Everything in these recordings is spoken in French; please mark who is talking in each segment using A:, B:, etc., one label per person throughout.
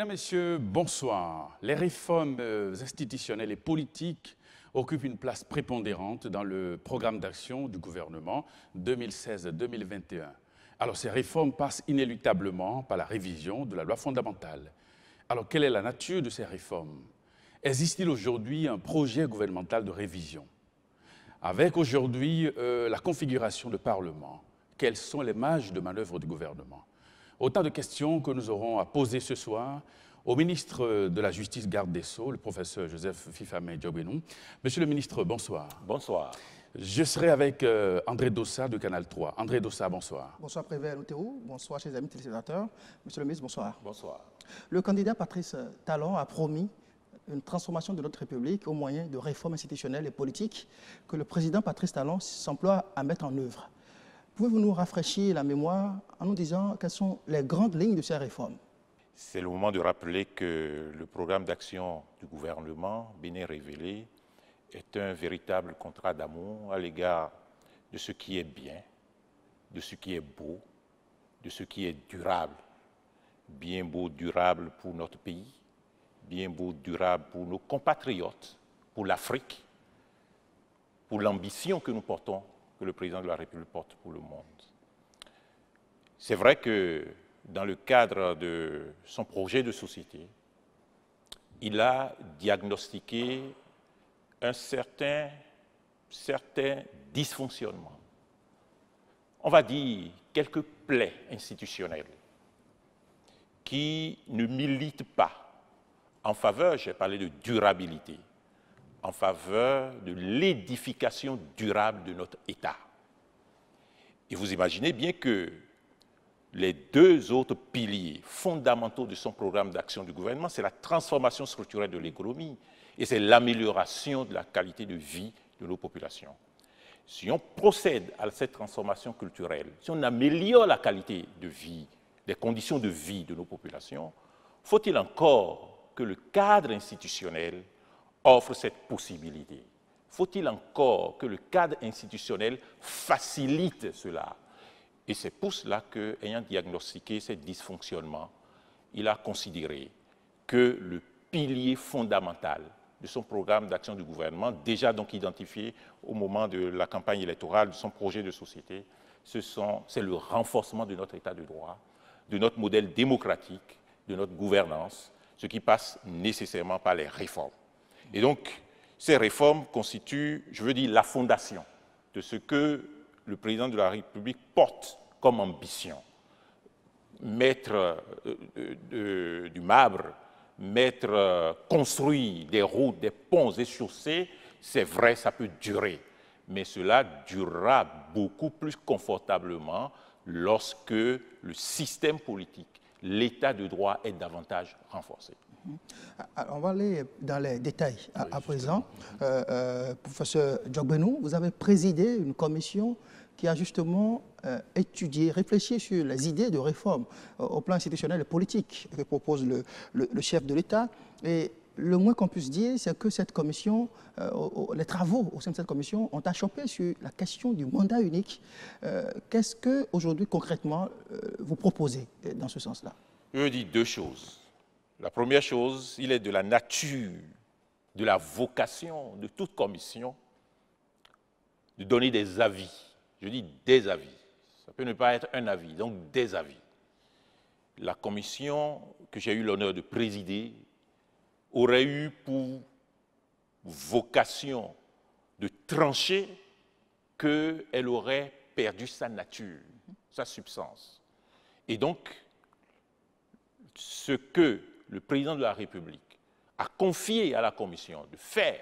A: Mesdames, Messieurs, bonsoir. Les réformes euh, institutionnelles et politiques occupent une place prépondérante dans le programme d'action du gouvernement 2016-2021. Alors ces réformes passent inéluctablement par la révision de la loi fondamentale. Alors quelle est la nature de ces réformes? Existe-t-il aujourd'hui un projet gouvernemental de révision? Avec aujourd'hui euh, la configuration du Parlement, quelles sont les marges de manœuvre du gouvernement? Autant de questions que nous aurons à poser ce soir au ministre de la Justice garde des Sceaux, le professeur Joseph Fifamé Diobenou. Monsieur le ministre, bonsoir.
B: Bonsoir.
A: Je serai avec euh, André Dossa de Canal 3. André Dossa, bonsoir.
C: Bonsoir, Prévert Lotero. Bonsoir, chers amis téléspectateurs. Monsieur le ministre, bonsoir.
B: Bonsoir.
C: Le candidat Patrice Talon a promis une transformation de notre République au moyen de réformes institutionnelles et politiques que le président Patrice Talon s'emploie à mettre en œuvre. Pouvez-vous nous rafraîchir la mémoire en nous disant quelles sont les grandes lignes de ces réformes?
B: C'est le moment de rappeler que le programme d'action du gouvernement, bien révélé, est un véritable contrat d'amour à l'égard de ce qui est bien, de ce qui est beau, de ce qui est durable. Bien beau, durable pour notre pays, bien beau, durable pour nos compatriotes, pour l'Afrique, pour l'ambition que nous portons que le président de la République porte pour le monde. C'est vrai que dans le cadre de son projet de société, il a diagnostiqué un certain, dysfonctionnement. On va dire quelques plaies institutionnelles qui ne militent pas en faveur, j'ai parlé de durabilité, en faveur de l'édification durable de notre État. Et vous imaginez bien que les deux autres piliers fondamentaux de son programme d'action du gouvernement, c'est la transformation structurelle de l'économie et c'est l'amélioration de la qualité de vie de nos populations. Si on procède à cette transformation culturelle, si on améliore la qualité de vie, les conditions de vie de nos populations, faut-il encore que le cadre institutionnel offre cette possibilité. Faut-il encore que le cadre institutionnel facilite cela? Et c'est pour cela que, ayant diagnostiqué ces dysfonctionnements, il a considéré que le pilier fondamental de son programme d'action du gouvernement, déjà donc identifié au moment de la campagne électorale, de son projet de société, c'est le renforcement de notre État de droit, de notre modèle démocratique, de notre gouvernance, ce qui passe nécessairement par les réformes. Et donc, ces réformes constituent, je veux dire, la fondation de ce que le président de la République porte comme ambition. Mettre euh, du marbre, mettre, euh, construire des routes, des ponts et chaussées, c'est vrai, ça peut durer. Mais cela durera beaucoup plus confortablement lorsque le système politique, l'état de droit est davantage renforcé.
C: Alors, on va aller dans les détails à, présent. Euh, euh, professeur Djogbenou, vous avez présidé une commission qui a justement euh, étudié, réfléchi sur les idées de réforme au plan institutionnel et politique que propose le, chef de l'État. Et le moins qu'on puisse dire, c'est que cette commission, les travaux au sein de cette commission ont achoppé sur la question du mandat unique. Qu'est-ce que aujourd'hui concrètement vous proposez dans ce sens-là?
B: Je dire deux choses. La première chose, il est de la nature, de la vocation de toute commission de donner des avis. Je dis des avis. Ça peut ne pas être un avis, donc des avis. La commission que j'ai eu l'honneur de présider aurait eu pour vocation de trancher qu'elle aurait perdu sa nature, sa substance. Et donc, ce que le président de la République a confié à la Commission de faire,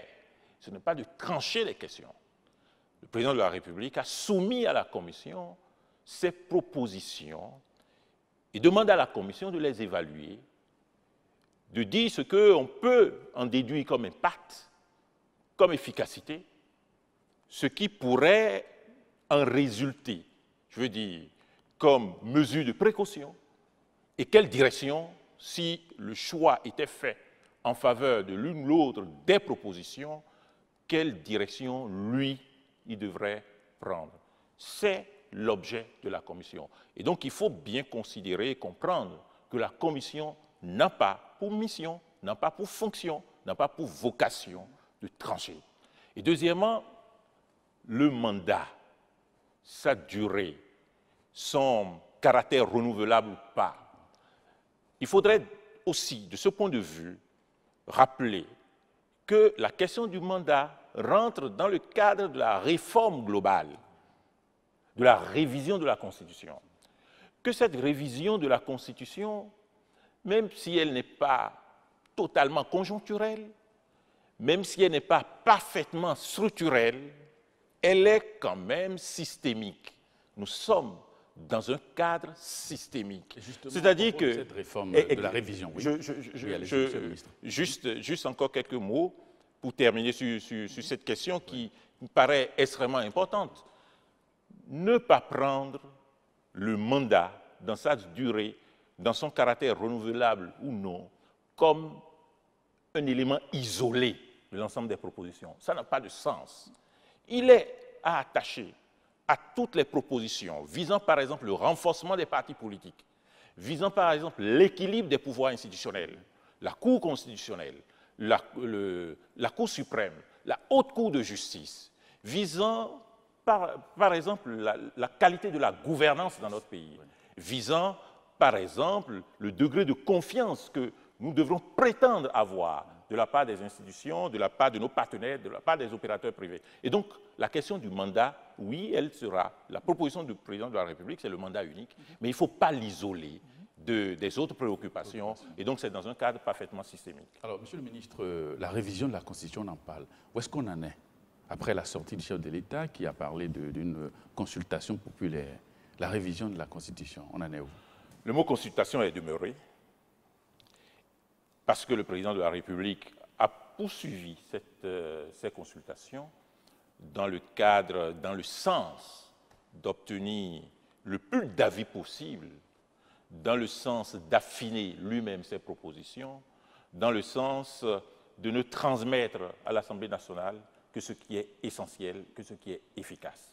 B: ce n'est pas de trancher les questions. Le président de la République a soumis à la Commission ses propositions et demande à la Commission de les évaluer, de dire ce qu'on peut en déduire comme impact, comme efficacité, ce qui pourrait en résulter, je veux dire, comme mesure de précaution, et quelle direction, si le choix était fait en faveur de l'une ou l'autre des propositions, quelle direction, lui, il devrait prendre? C'est l'objet de la commission. Et donc, il faut bien considérer et comprendre que la commission n'a pas pour mission, n'a pas pour fonction, n'a pas pour vocation de trancher. Et deuxièmement, le mandat, sa durée, son caractère renouvelable ou pas. Il faudrait aussi, de ce point de vue, rappeler que la question du mandat rentre dans le cadre de la réforme globale, de la révision de la Constitution. Que cette révision de la Constitution, même si elle n'est pas totalement conjoncturelle, même si elle n'est pas parfaitement structurelle, elle est quand même systémique. Nous sommes dans un cadre systémique.
A: C'est-à-dire que cette réforme de la révision.
B: juste, juste encore quelques mots pour terminer sur, sur, cette question qui me paraît extrêmement importante. Ne pas prendre le mandat dans sa durée, dans son caractère renouvelable ou non, comme un élément isolé de l'ensemble des propositions. Ça n'a pas de sens. Il est à attacher à toutes les propositions visant par exemple le renforcement des partis politiques, visant par exemple l'équilibre des pouvoirs institutionnels, la Cour constitutionnelle, la, Cour suprême, la Haute Cour de justice, visant par, exemple la, qualité de la gouvernance dans notre pays, visant par exemple le degré de confiance que nous devrons prétendre avoir de la part des institutions, de la part de nos partenaires, de la part des opérateurs privés. Et donc, la question du mandat, oui, elle sera, la proposition du président de la République, c'est le mandat unique, mais il ne faut pas l'isoler des autres préoccupations, et donc c'est dans un cadre parfaitement systémique.
A: Alors, Monsieur le ministre, euh, la révision de la Constitution, on en parle. Où est-ce qu'on en est Après la sortie du chef de l'État qui a parlé d'une consultation populaire, la révision de la Constitution, on en est où?
B: Le mot consultation est demeuré parce que le président de la République a poursuivi euh, ces consultations dans le cadre, dans le sens d'obtenir le plus d'avis possible, dans le sens d'affiner lui-même ses propositions, dans le sens de ne transmettre à l'Assemblée nationale que ce qui est essentiel, que ce qui est efficace.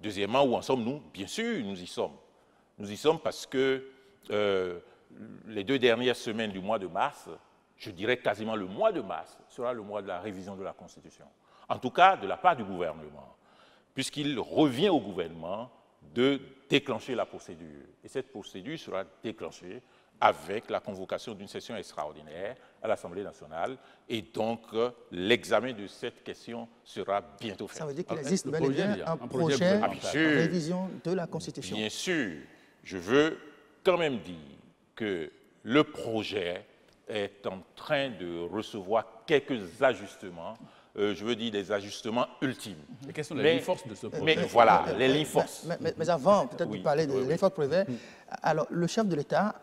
B: Deuxièmement, où en sommes-nous? Bien sûr, nous y sommes. Nous y sommes parce que euh, les deux dernières semaines du mois de mars, je dirais quasiment le mois de mars, sera le mois de la révision de la Constitution. En tout cas, de la part du gouvernement, puisqu'il revient au gouvernement de déclencher la procédure. Et cette procédure sera déclenchée avec la convocation d'une session extraordinaire à l'Assemblée nationale. Et donc, euh, l'examen de cette question sera bientôt fait.
C: Ça veut dire qu'il existe bel un, projet, de révision de la Constitution.
B: Bien sûr. Je veux quand même dire que le projet est en train de recevoir quelques ajustements. Euh, je veux dire des ajustements ultimes.
A: Mais quelles sont les lignes forces de ce projet?
B: Mais voilà, les lignes forces.
C: Mais, avant, peut-être de parler de oui, forces privées, alors le chef de l'État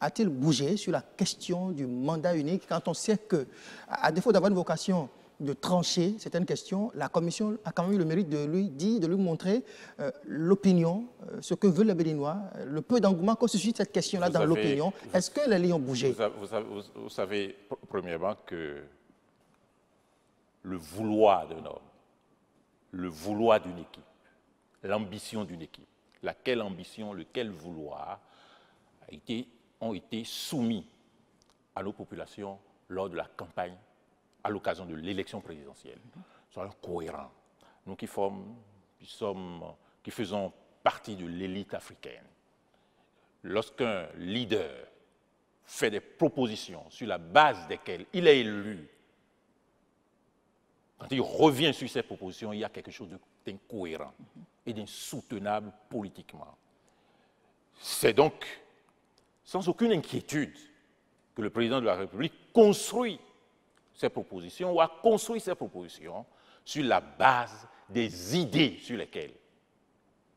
C: a-t-il bougé sur la question du mandat unique quand on sait que, à défaut d'avoir une vocation de trancher certaines questions, la Commission a quand même eu le mérite de lui dire, de lui montrer euh, l'opinion, euh, ce que veulent les Béninois, euh, le peu d'engouement qu'on suscite cette question-là dans l'opinion. Est-ce que les lignes ont bougé?
B: vous, savez, premièrement, que le vouloir d'un homme, le vouloir d'une équipe, l'ambition d'une équipe, laquelle ambition, lequel vouloir a été, ont été soumis à nos populations lors de la campagne à l'occasion de l'élection présidentielle. Soyons cohérents. Nous qui, sommes, qui faisons partie de l'élite africaine, lorsqu'un leader fait des propositions sur la base desquelles il est élu, quand il revient sur ces propositions, il y a quelque chose d'incohérent et d'insoutenable politiquement. C'est donc sans aucune inquiétude que le président de la République construit ses propositions ou a construit ses propositions sur la base des idées sur lesquelles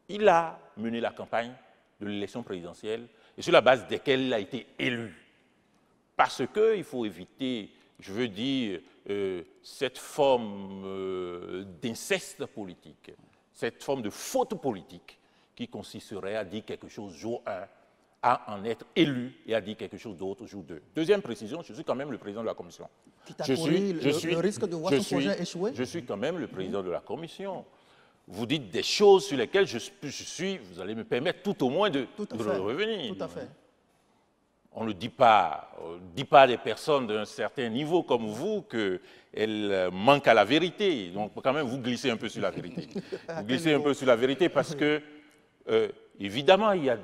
B: il a mené la campagne de l'élection présidentielle et sur la base desquelles il a été élu. Parce qu'il faut éviter, je veux dire, euh, cette forme euh, d'inceste politique, cette forme de faute politique qui consisterait à dire quelque chose jour 1, à en être élu et à dire quelque chose d'autre jour 2. Deuxième précision, je suis quand même le président de la commission.
C: Je suis, le, risque de voir son projet échouer?
B: Je suis quand même le président de la commission. Vous dites des choses sur lesquelles je, suis, vous allez me permettre tout au moins de, de revenir.
C: Tout à fait.
B: On ne dit pas, dit pas à des personnes d'un certain niveau comme vous qu'elles manquent à la vérité. Donc quand même, vous glissez un peu sur la vérité. vous glissez un peu sur la vérité parce que, euh, évidemment, il y a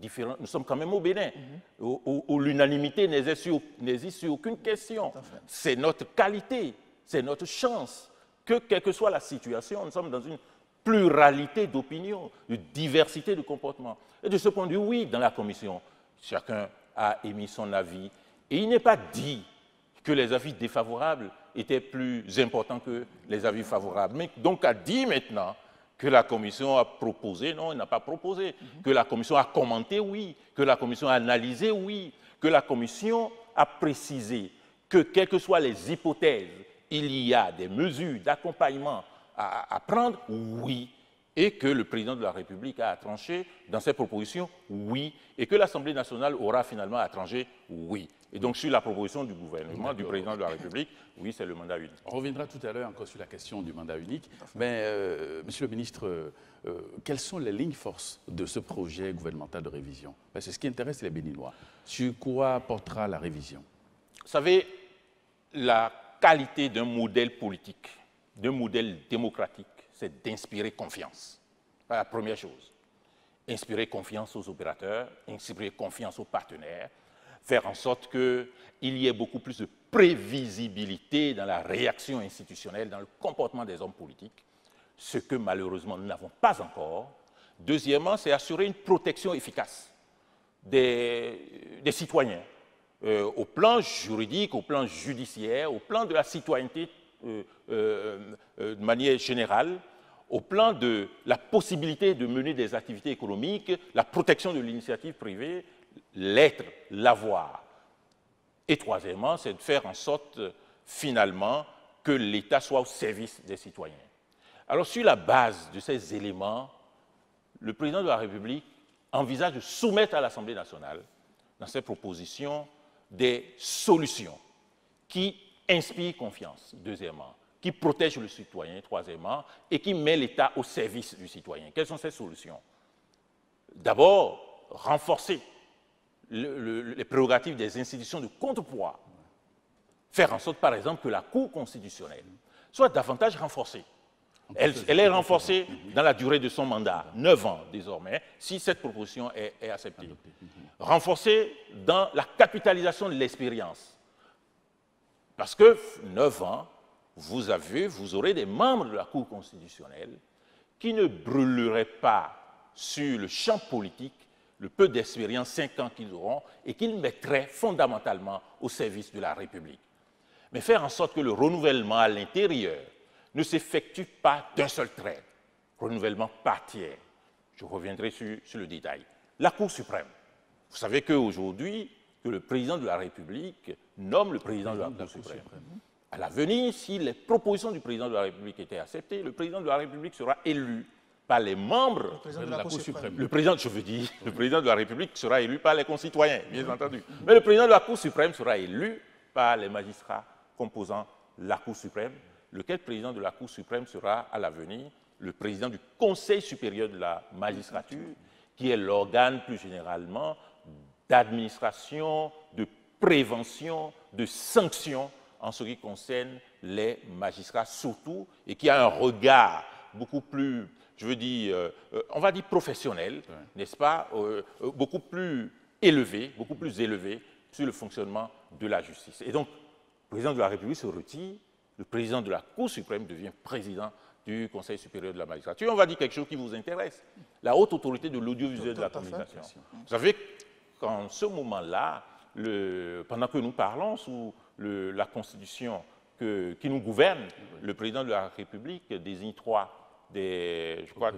B: différents... Nous sommes quand même au Bénin, mhm. Où, l'unanimité n'existe sur, aucune question. C'est notre qualité, c'est notre chance, que quelle que soit la situation, nous sommes dans une pluralité d'opinions, de diversité de comportements. Et de ce point de vue, oui, dans la commission, chacun a émis son avis. Et il n'est pas dit que les avis défavorables étaient plus importants que les avis favorables. Mais donc a dit maintenant que la commission a proposé, non, elle n'a pas proposé. Que la commission a commenté, oui. Que la commission a analysé, oui. Que la commission a précisé que, quelles que soient les hypothèses, il y a des mesures d'accompagnement à, à, prendre, oui et que le président de la République a tranché dans ses propositions, oui, et que l'Assemblée nationale aura finalement à trancher, oui. Et donc, sur la proposition du gouvernement, du président de la République, oui, c'est le mandat unique.
A: On reviendra tout à l'heure encore sur la question du mandat unique. Mais, euh, monsieur le ministre, euh, quelles sont les lignes forces de ce projet gouvernemental de révision? C'est ce qui intéresse les Béninois. Sur quoi portera la révision?
B: Vous savez, la qualité d'un modèle politique, d'un modèle démocratique, c'est d'inspirer confiance. la première chose. Inspirer confiance aux opérateurs, inspirer confiance aux partenaires, faire en sorte qu'il y ait beaucoup plus de prévisibilité dans la réaction institutionnelle, dans le comportement des hommes politiques, ce que malheureusement nous n'avons pas encore. Deuxièmement, c'est assurer une protection efficace des, citoyens, euh, au plan juridique, au plan judiciaire, au plan de la citoyenneté euh, euh, de manière générale, au plan de la possibilité de mener des activités économiques, la protection de l'initiative privée, l'être, l'avoir. Et troisièmement, c'est de faire en sorte, finalement, que l'État soit au service des citoyens. Alors, sur la base de ces éléments, le président de la République envisage de soumettre à l'Assemblée nationale, dans ses propositions, des solutions qui inspirent confiance, deuxièmement, qui protège le citoyen, troisièmement, et qui met l'État au service du citoyen. Quelles sont ces solutions? D'abord, renforcer les prérogatives des institutions de contrepoids. Faire en sorte, par exemple, que la Cour constitutionnelle soit davantage renforcée. Elle, est renforcée dans la durée de son mandat, 9 ans désormais, si cette proposition est, est acceptée. Renforcée dans la capitalisation de l'expérience. Parce que 9 ans, vous avez, vous aurez des membres de la Cour constitutionnelle qui ne brûleraient pas sur le champ politique le peu d'expérience, cinq ans qu'ils auront, et qu'ils mettraient fondamentalement au service de la République. Mais faire en sorte que le renouvellement à l'intérieur ne s'effectue pas d'un seul trait, renouvellement par tiers. Je reviendrai sur, le détail. La Cour suprême. Vous savez qu'aujourd'hui, que le président de la République nomme le président, de la Cour, suprême. À l'avenir, si les propositions du président de la République étaient acceptées, le président de la République sera élu par les membres
C: de la, Cour suprême.
B: Le président, je veux dire, le président de la République sera élu par les concitoyens, bien entendu. Mais le président de la Cour suprême sera élu par les magistrats composant la Cour suprême. Lequel président de la Cour suprême sera à l'avenir le président du Conseil supérieur de la magistrature, qui est l'organe plus généralement d'administration, de prévention, de sanction en ce qui concerne les magistrats surtout, et qui a un regard beaucoup plus, je veux dire, euh, euh, on va dire professionnel, n'est-ce pas, euh, beaucoup plus élevé, beaucoup plus élevé sur le fonctionnement de la justice. Et donc, le président de la République se retire, le président de la Cour suprême devient président du Conseil supérieur de la magistrature. On va dire quelque chose qui vous intéresse, la haute autorité de l'audiovisuel de la communication. Vous savez qu'en ce moment-là, pendant que nous parlons, sous la Constitution qui nous gouverne, le président de la République désigne trois des, je crois,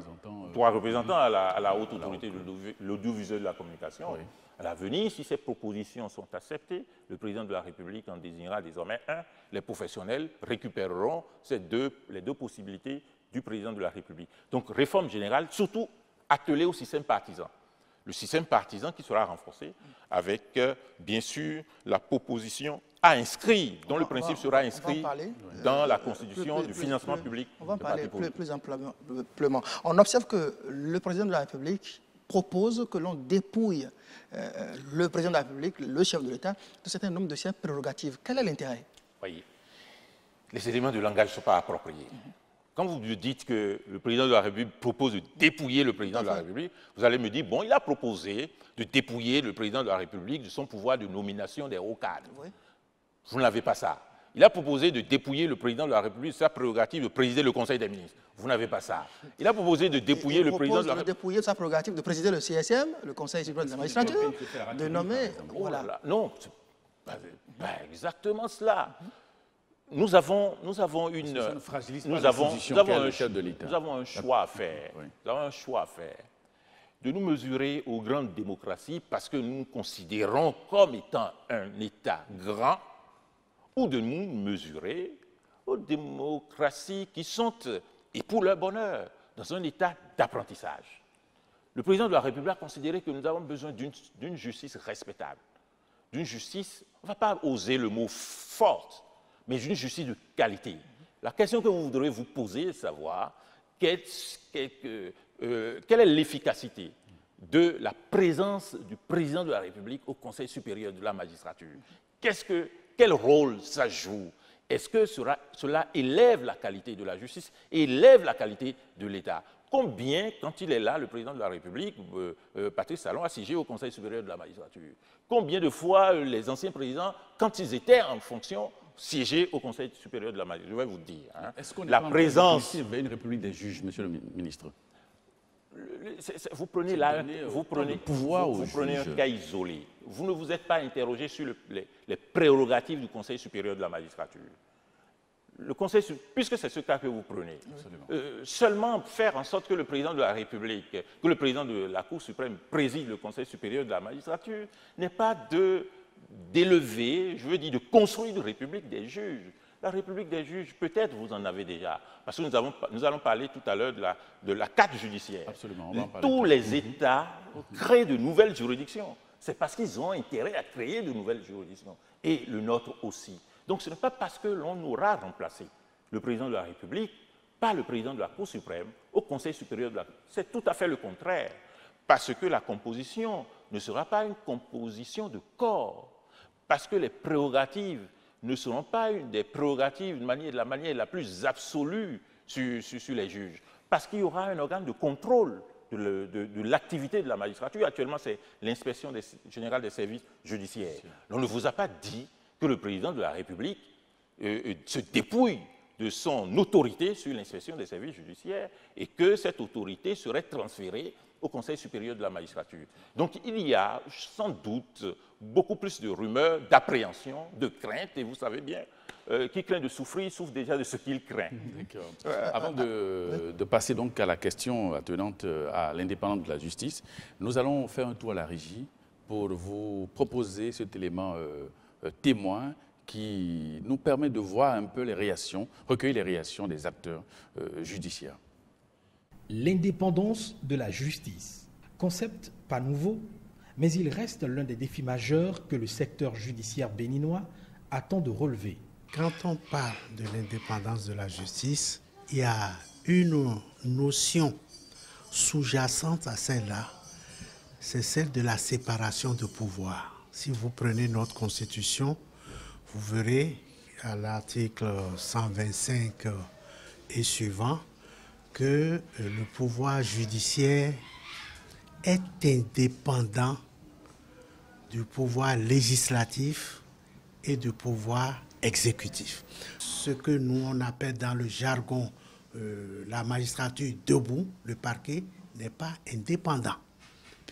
B: trois représentants à la, haute autorité de l'audiovisuel de la communication. À l'avenir, si ces propositions sont acceptées, le président de la République en désignera désormais un. Les professionnels récupéreront ces deux, les deux possibilités du président de la République. Donc, réforme générale, surtout attelée au système partisan. Le système partisan qui sera renforcé avec, euh, bien sûr, la proposition à inscrire, dont le principe sera inscrit dans la constitution du financement public.
C: On va en parler plus, amplement. On observe que le président de la République propose que l'on dépouille euh, le président de la République, le chef de l'État, de certain nombre de ses prérogatives. Quel est l'intérêt?
B: Voyez, les éléments de langage ne sont pas appropriés. Quand vous me dites que le président de la République propose de dépouiller le président de la République, vous allez me dire, bon, il a proposé de dépouiller le président de la République de son pouvoir de nomination des hauts cadres. Vous n'avez pas ça. Il a proposé de dépouiller le président de la République de sa prérogative de présider le Conseil des ministres. Vous n'avez pas ça. Il a proposé de dépouiller le président de la République.
C: de dépouiller sa prérogative de présider le CSM, le Conseil supérieur de la magistrature, de nommer. Voilà.
B: Non, pas, exactement cela. Nous avons, nous avons une. nous avons, nous avons un, de nous avons un choix à faire. Nous avons un choix à faire de nous mesurer aux grandes démocraties parce que nous nous considérons comme étant un État grand ou de nous mesurer aux démocraties qui sont, et pour leur bonheur, dans un état d'apprentissage. Le président de la République a considéré que nous avons besoin d'une justice respectable, d'une justice, on ne va pas oser le mot forte, mais d'une justice de qualité. La question que vous voudrez vous poser est de savoir quelle, euh, quelle est l'efficacité de la présence du président de la République au Conseil supérieur de la magistrature. Qu'est-ce que quel rôle ça joue? Est-ce que cela, élève la qualité de la justice, élève la qualité de l'État? Combien, quand il est là, le président de la République, euh, euh, Patrice Salon, a siégé au Conseil supérieur de la magistrature? Combien de fois euh, les anciens présidents, quand ils étaient en fonction, siégeaient au Conseil supérieur de la magistrature? Je vais vous dire. Hein.
A: Est-ce qu'on la présence une république des juges, monsieur le ministre?
B: Vous prenez vous prenez, pouvoir vous, prenez un cas isolé. Vous ne vous êtes pas interrogé sur les, prérogatives du Conseil supérieur de la magistrature. Le Conseil, puisque c'est ce cas que vous prenez, euh, seulement faire en sorte que le président de la République, que le président de la Cour suprême préside le Conseil supérieur de la magistrature, n'est pas de d'élever, je veux dire, de construire une république des juges. La République des juges, peut-être vous en avez déjà, parce que nous, avons, nous allons parler tout à l'heure de la, de la carte judiciaire.
A: Absolument.
B: Tous les États créent de nouvelles juridictions. C'est parce qu'ils ont intérêt à créer de nouvelles juridictions. Et le nôtre aussi. Donc ce n'est pas parce que l'on aura remplacé le président de la République par le président de la Cour suprême au Conseil supérieur de la Cour. C'est tout à fait le contraire. Parce que la composition ne sera pas une composition de corps. Parce que les prérogatives ne seront pas une des prérogatives de, manière, la manière la plus absolue sur, les juges, parce qu'il y aura un organe de contrôle de, l'activité de la magistrature. Actuellement, c'est l'inspection générale des services judiciaires. On ne vous a pas dit que le président de la République euh, euh, se dépouille de son autorité sur l'inspection des services judiciaires et que cette autorité serait transférée au Conseil supérieur de la magistrature. Donc il y a sans doute beaucoup plus de rumeurs, d'appréhension, de crainte, et vous savez bien, euh, qui craint de souffrir souffre déjà de ce qu'il craint.
A: Avant de, passer donc à la question attenante à l'indépendance de la justice, nous allons faire un tour à la régie pour vous proposer cet élément euh, euh, témoin qui nous permet de voir un peu les réactions, recueillir les réactions des acteurs judiciaires.
D: L'indépendance de la justice. Concept pas nouveau, mais il reste l'un des défis majeurs que le secteur judiciaire béninois attend de relever.
E: Quand on parle de l'indépendance de la justice, il y a une notion sous-jacente à celle-là, c'est celle de la séparation de pouvoir. Si vous prenez notre constitution, vous verrez à l'article 125 et suivant que euh, le pouvoir judiciaire est indépendant du pouvoir législatif et du pouvoir exécutif. Ce que nous on appelle dans le jargon euh, la magistrature debout, le parquet n'est pas indépendant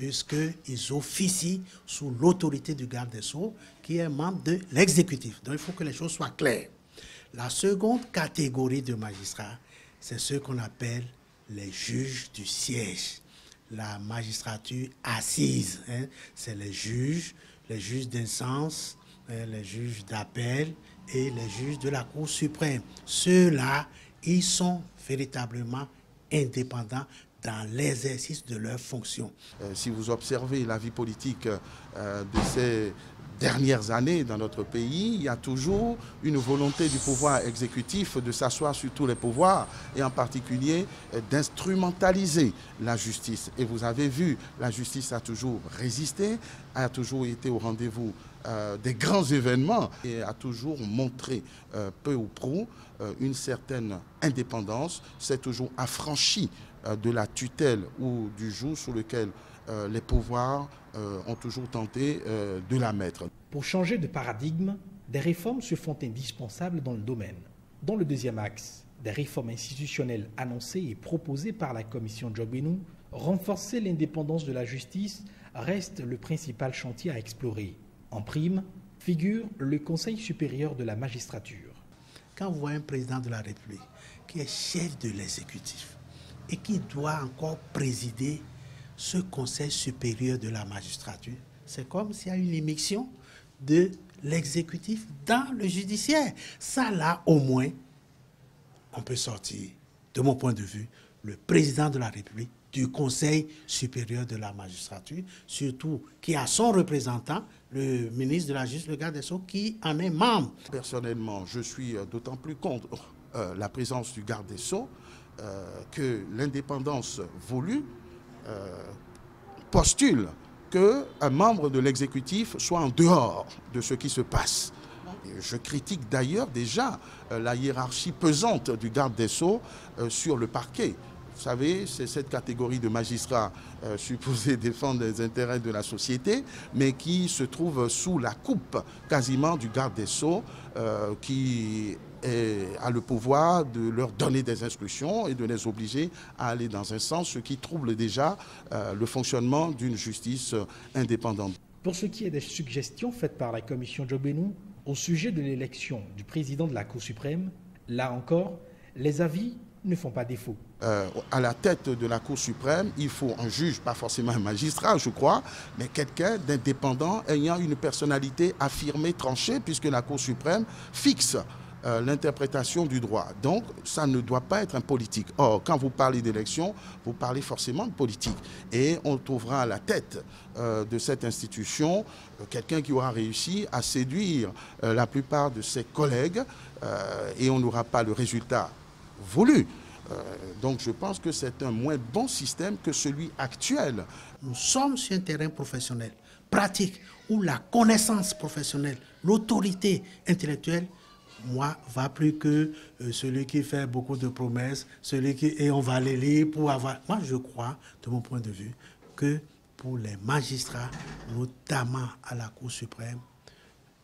E: puisqu'ils officient sous l'autorité du garde des Sceaux, qui est membre de l'exécutif. Donc il faut que les choses soient claires. La seconde catégorie de magistrats, c'est ceux qu'on appelle les juges du siège. La magistrature assise, hein, c'est les juges, les juges d'instance, hein, les juges d'appel et les juges de la Cour suprême. Ceux-là, ils sont véritablement indépendants dans l'exercice de leurs fonctions.
F: Euh, si vous observez la vie politique euh, de ces dernières années dans notre pays, il y a toujours une volonté du pouvoir exécutif de s'asseoir sur tous les pouvoirs et en particulier euh, d'instrumentaliser la justice. Et vous avez vu, la justice a toujours résisté, a toujours été au rendez-vous euh, des grands événements et a toujours montré euh, peu ou prou une certaine indépendance, s'est toujours affranchi de la tutelle ou du joug sous lequel les pouvoirs euh, ont toujours tenté euh, de la mettre.
D: Pour changer de paradigme, des réformes se font indispensables dans le domaine. Dans le deuxième axe, des réformes institutionnelles annoncées et proposées par la commission Jobbenou, renforcer l'indépendance de la justice reste le principal chantier à explorer. En prime, figure le Conseil supérieur de la magistrature.
E: Quand vous voyez un président de la République qui est chef de l'exécutif et qui doit encore présider ce Conseil supérieur de la magistrature, c'est comme s'il y a une émission de l'exécutif dans le judiciaire. Ça, là, au moins, on peut sortir, de mon point de vue, le président de la République du Conseil supérieur de la magistrature, surtout qui a son représentant, le ministre de la Justice, le garde des Sceaux, qui en est membre.
F: Personnellement, je suis euh, d'autant plus contre euh, la présence du garde des Sceaux euh, que l'indépendance voulue postule qu'un membre de l'exécutif soit en dehors de ce qui se passe. je critique d'ailleurs déjà la hiérarchie pesante du garde des Sceaux sur le parquet. Vous savez, c'est cette catégorie de magistrats supposés défendre les intérêts de la société, mais qui se trouve sous la coupe quasiment du garde des Sceaux, qui a le pouvoir de leur donner des instructions et de les obliger à aller dans un sens, ce qui trouble déjà euh, le fonctionnement d'une justice euh, indépendante.
D: Pour ce qui est des suggestions faites par la commission Jobbenou au sujet de l'élection du président de la Cour suprême, là encore, les avis ne font pas défaut.
F: Euh, à la tête de la Cour suprême, il faut un juge, pas forcément un magistrat, je crois, mais quelqu'un d'indépendant ayant une personnalité affirmée, tranchée, puisque la Cour suprême fixe euh, l'interprétation du droit. Donc, ça ne doit pas être un politique. Or, quand vous parlez d'élection, vous parlez forcément de politique. Et on trouvera à la tête euh, de cette institution quelqu'un qui aura réussi à séduire la plupart de ses collègues et on n'aura pas le résultat voulu. donc je pense que c'est un moins bon système que celui actuel.
E: Nous sommes sur un terrain professionnel, pratique, où la connaissance professionnelle, l'autorité intellectuelle moi, va plus que euh, celui qui fait beaucoup de promesses, celui qui et on va les lire pour avoir. Moi, je crois, de mon point de vue, que pour les magistrats, notamment à la Cour suprême,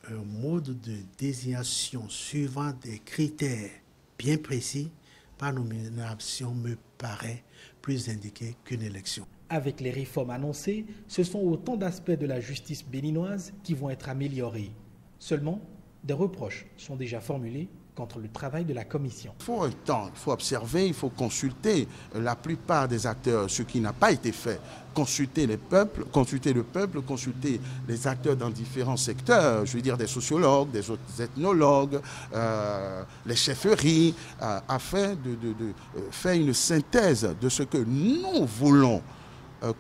E: un mode de désignation suivant des critères bien précis par nomination me paraît plus indiqué qu'une élection.
D: Avec les réformes annoncées, ce sont autant d'aspects de la justice béninoise qui vont être améliorés. Seulement, des reproches sont déjà formulés contre le travail de la commission.
F: Il faut temps, il faut observer, il faut consulter la plupart des acteurs, ce qui n'a pas été fait. Consulter les peuples, consulter le peuple, consulter les acteurs dans différents secteurs, je veux dire des sociologues, des ethnologues, euh, les chefferies, euh, afin de, euh, faire une synthèse de ce que nous voulons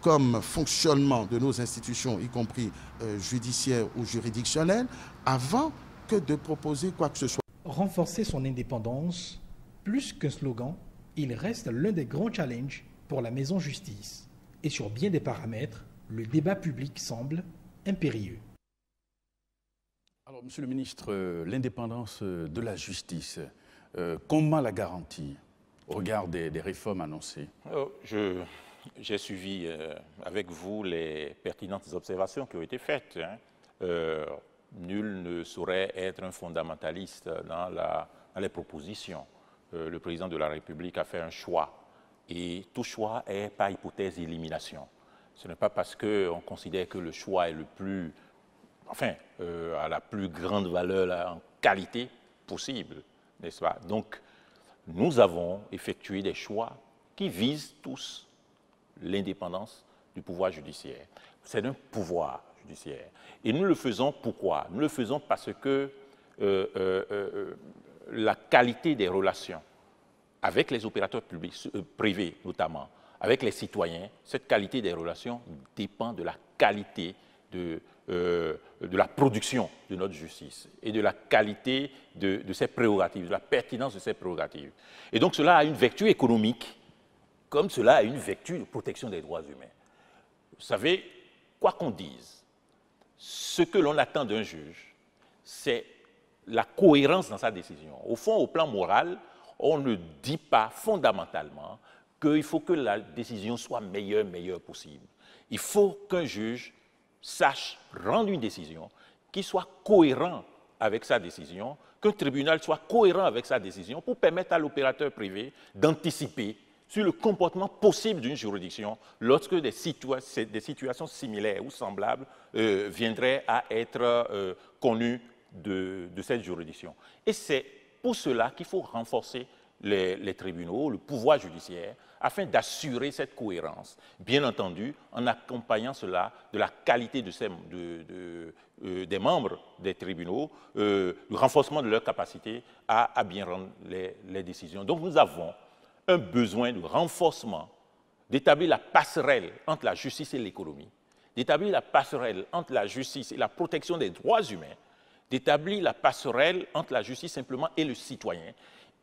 F: comme fonctionnement de nos institutions, y compris judiciaires ou juridictionnelles, avant que de proposer quoi que ce soit.
D: Renforcer son indépendance, plus qu'un slogan, il reste l'un des grands challenges pour la maison justice. Et sur bien des paramètres, le débat public semble impérieux.
A: Alors, Monsieur le ministre, euh, l'indépendance euh, de la justice, euh, comment la garantir au regard des, réformes annoncées?
B: Oh, J'ai suivi avec vous les pertinentes observations qui ont été faites. Hein nul ne saurait être un fondamentaliste dans, les propositions. Euh, le président de la République a fait un choix et tout choix est par hypothèse d'élimination. Ce n'est pas parce qu'on considère que le choix est le plus, enfin, euh, à la plus grande valeur en qualité possible, n'est-ce pas? Donc, nous avons effectué des choix qui visent tous l'indépendance du pouvoir judiciaire. C'est un pouvoir Et nous le faisons pourquoi? Nous le faisons parce que euh, euh, euh, la qualité des relations avec les opérateurs publics, privés notamment, avec les citoyens, cette qualité des relations dépend de la qualité de, de la production de notre justice et de la qualité de, de, ses prérogatives, de la pertinence de ses prérogatives. Et donc cela a une vertu économique, comme cela a une vertu de protection des droits humains. Vous savez, quoi qu'on dise, ce que l'on attend d'un juge, c'est la cohérence dans sa décision. Au fond, au plan moral, on ne dit pas fondamentalement qu'il faut que la décision soit meilleure, meilleure possible. Il faut qu'un juge sache rendre une décision qui soit cohérente avec sa décision, qu'un tribunal soit cohérent avec sa décision pour permettre à l'opérateur privé d'anticiper sur le comportement possible d'une juridiction lorsque des, situations similaires ou semblables euh, viendraient à être euh, connues de, cette juridiction. Et c'est pour cela qu'il faut renforcer les, tribunaux, le pouvoir judiciaire, afin d'assurer cette cohérence, bien entendu en accompagnant cela de la qualité euh, des membres des tribunaux, le renforcement de leur capacité à, bien rendre les décisions. Donc nous avons un besoin de renforcement, d'établir la passerelle entre la justice et l'économie, d'établir la passerelle entre la justice et la protection des droits humains, d'établir la passerelle entre la justice simplement et le citoyen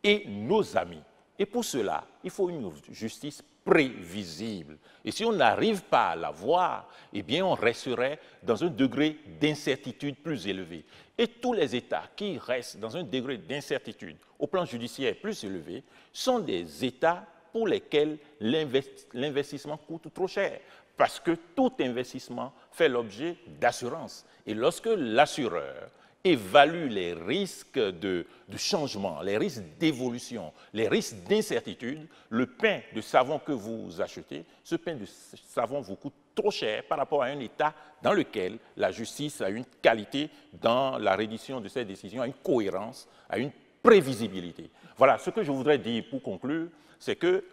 B: et nos amis. Et pour cela, il faut une justice prévisible. Et si on n'arrive pas à la voir, eh bien, on resterait dans un degré d'incertitude plus élevé. Et tous les États qui restent dans un degré d'incertitude au plan judiciaire plus élevé sont des États pour lesquels l'investissement coûte trop cher. Parce que tout investissement fait l'objet d'assurance. Et lorsque l'assureur évalue les risques de, changement, les risques d'évolution, les risques d'incertitude, le pain de savon que vous achetez, ce pain de savon vous coûte trop cher par rapport à un État dans lequel la justice a une qualité dans la reddition de ses décisions, a une cohérence, a une prévisibilité. Voilà, ce que je voudrais dire pour conclure, c'est que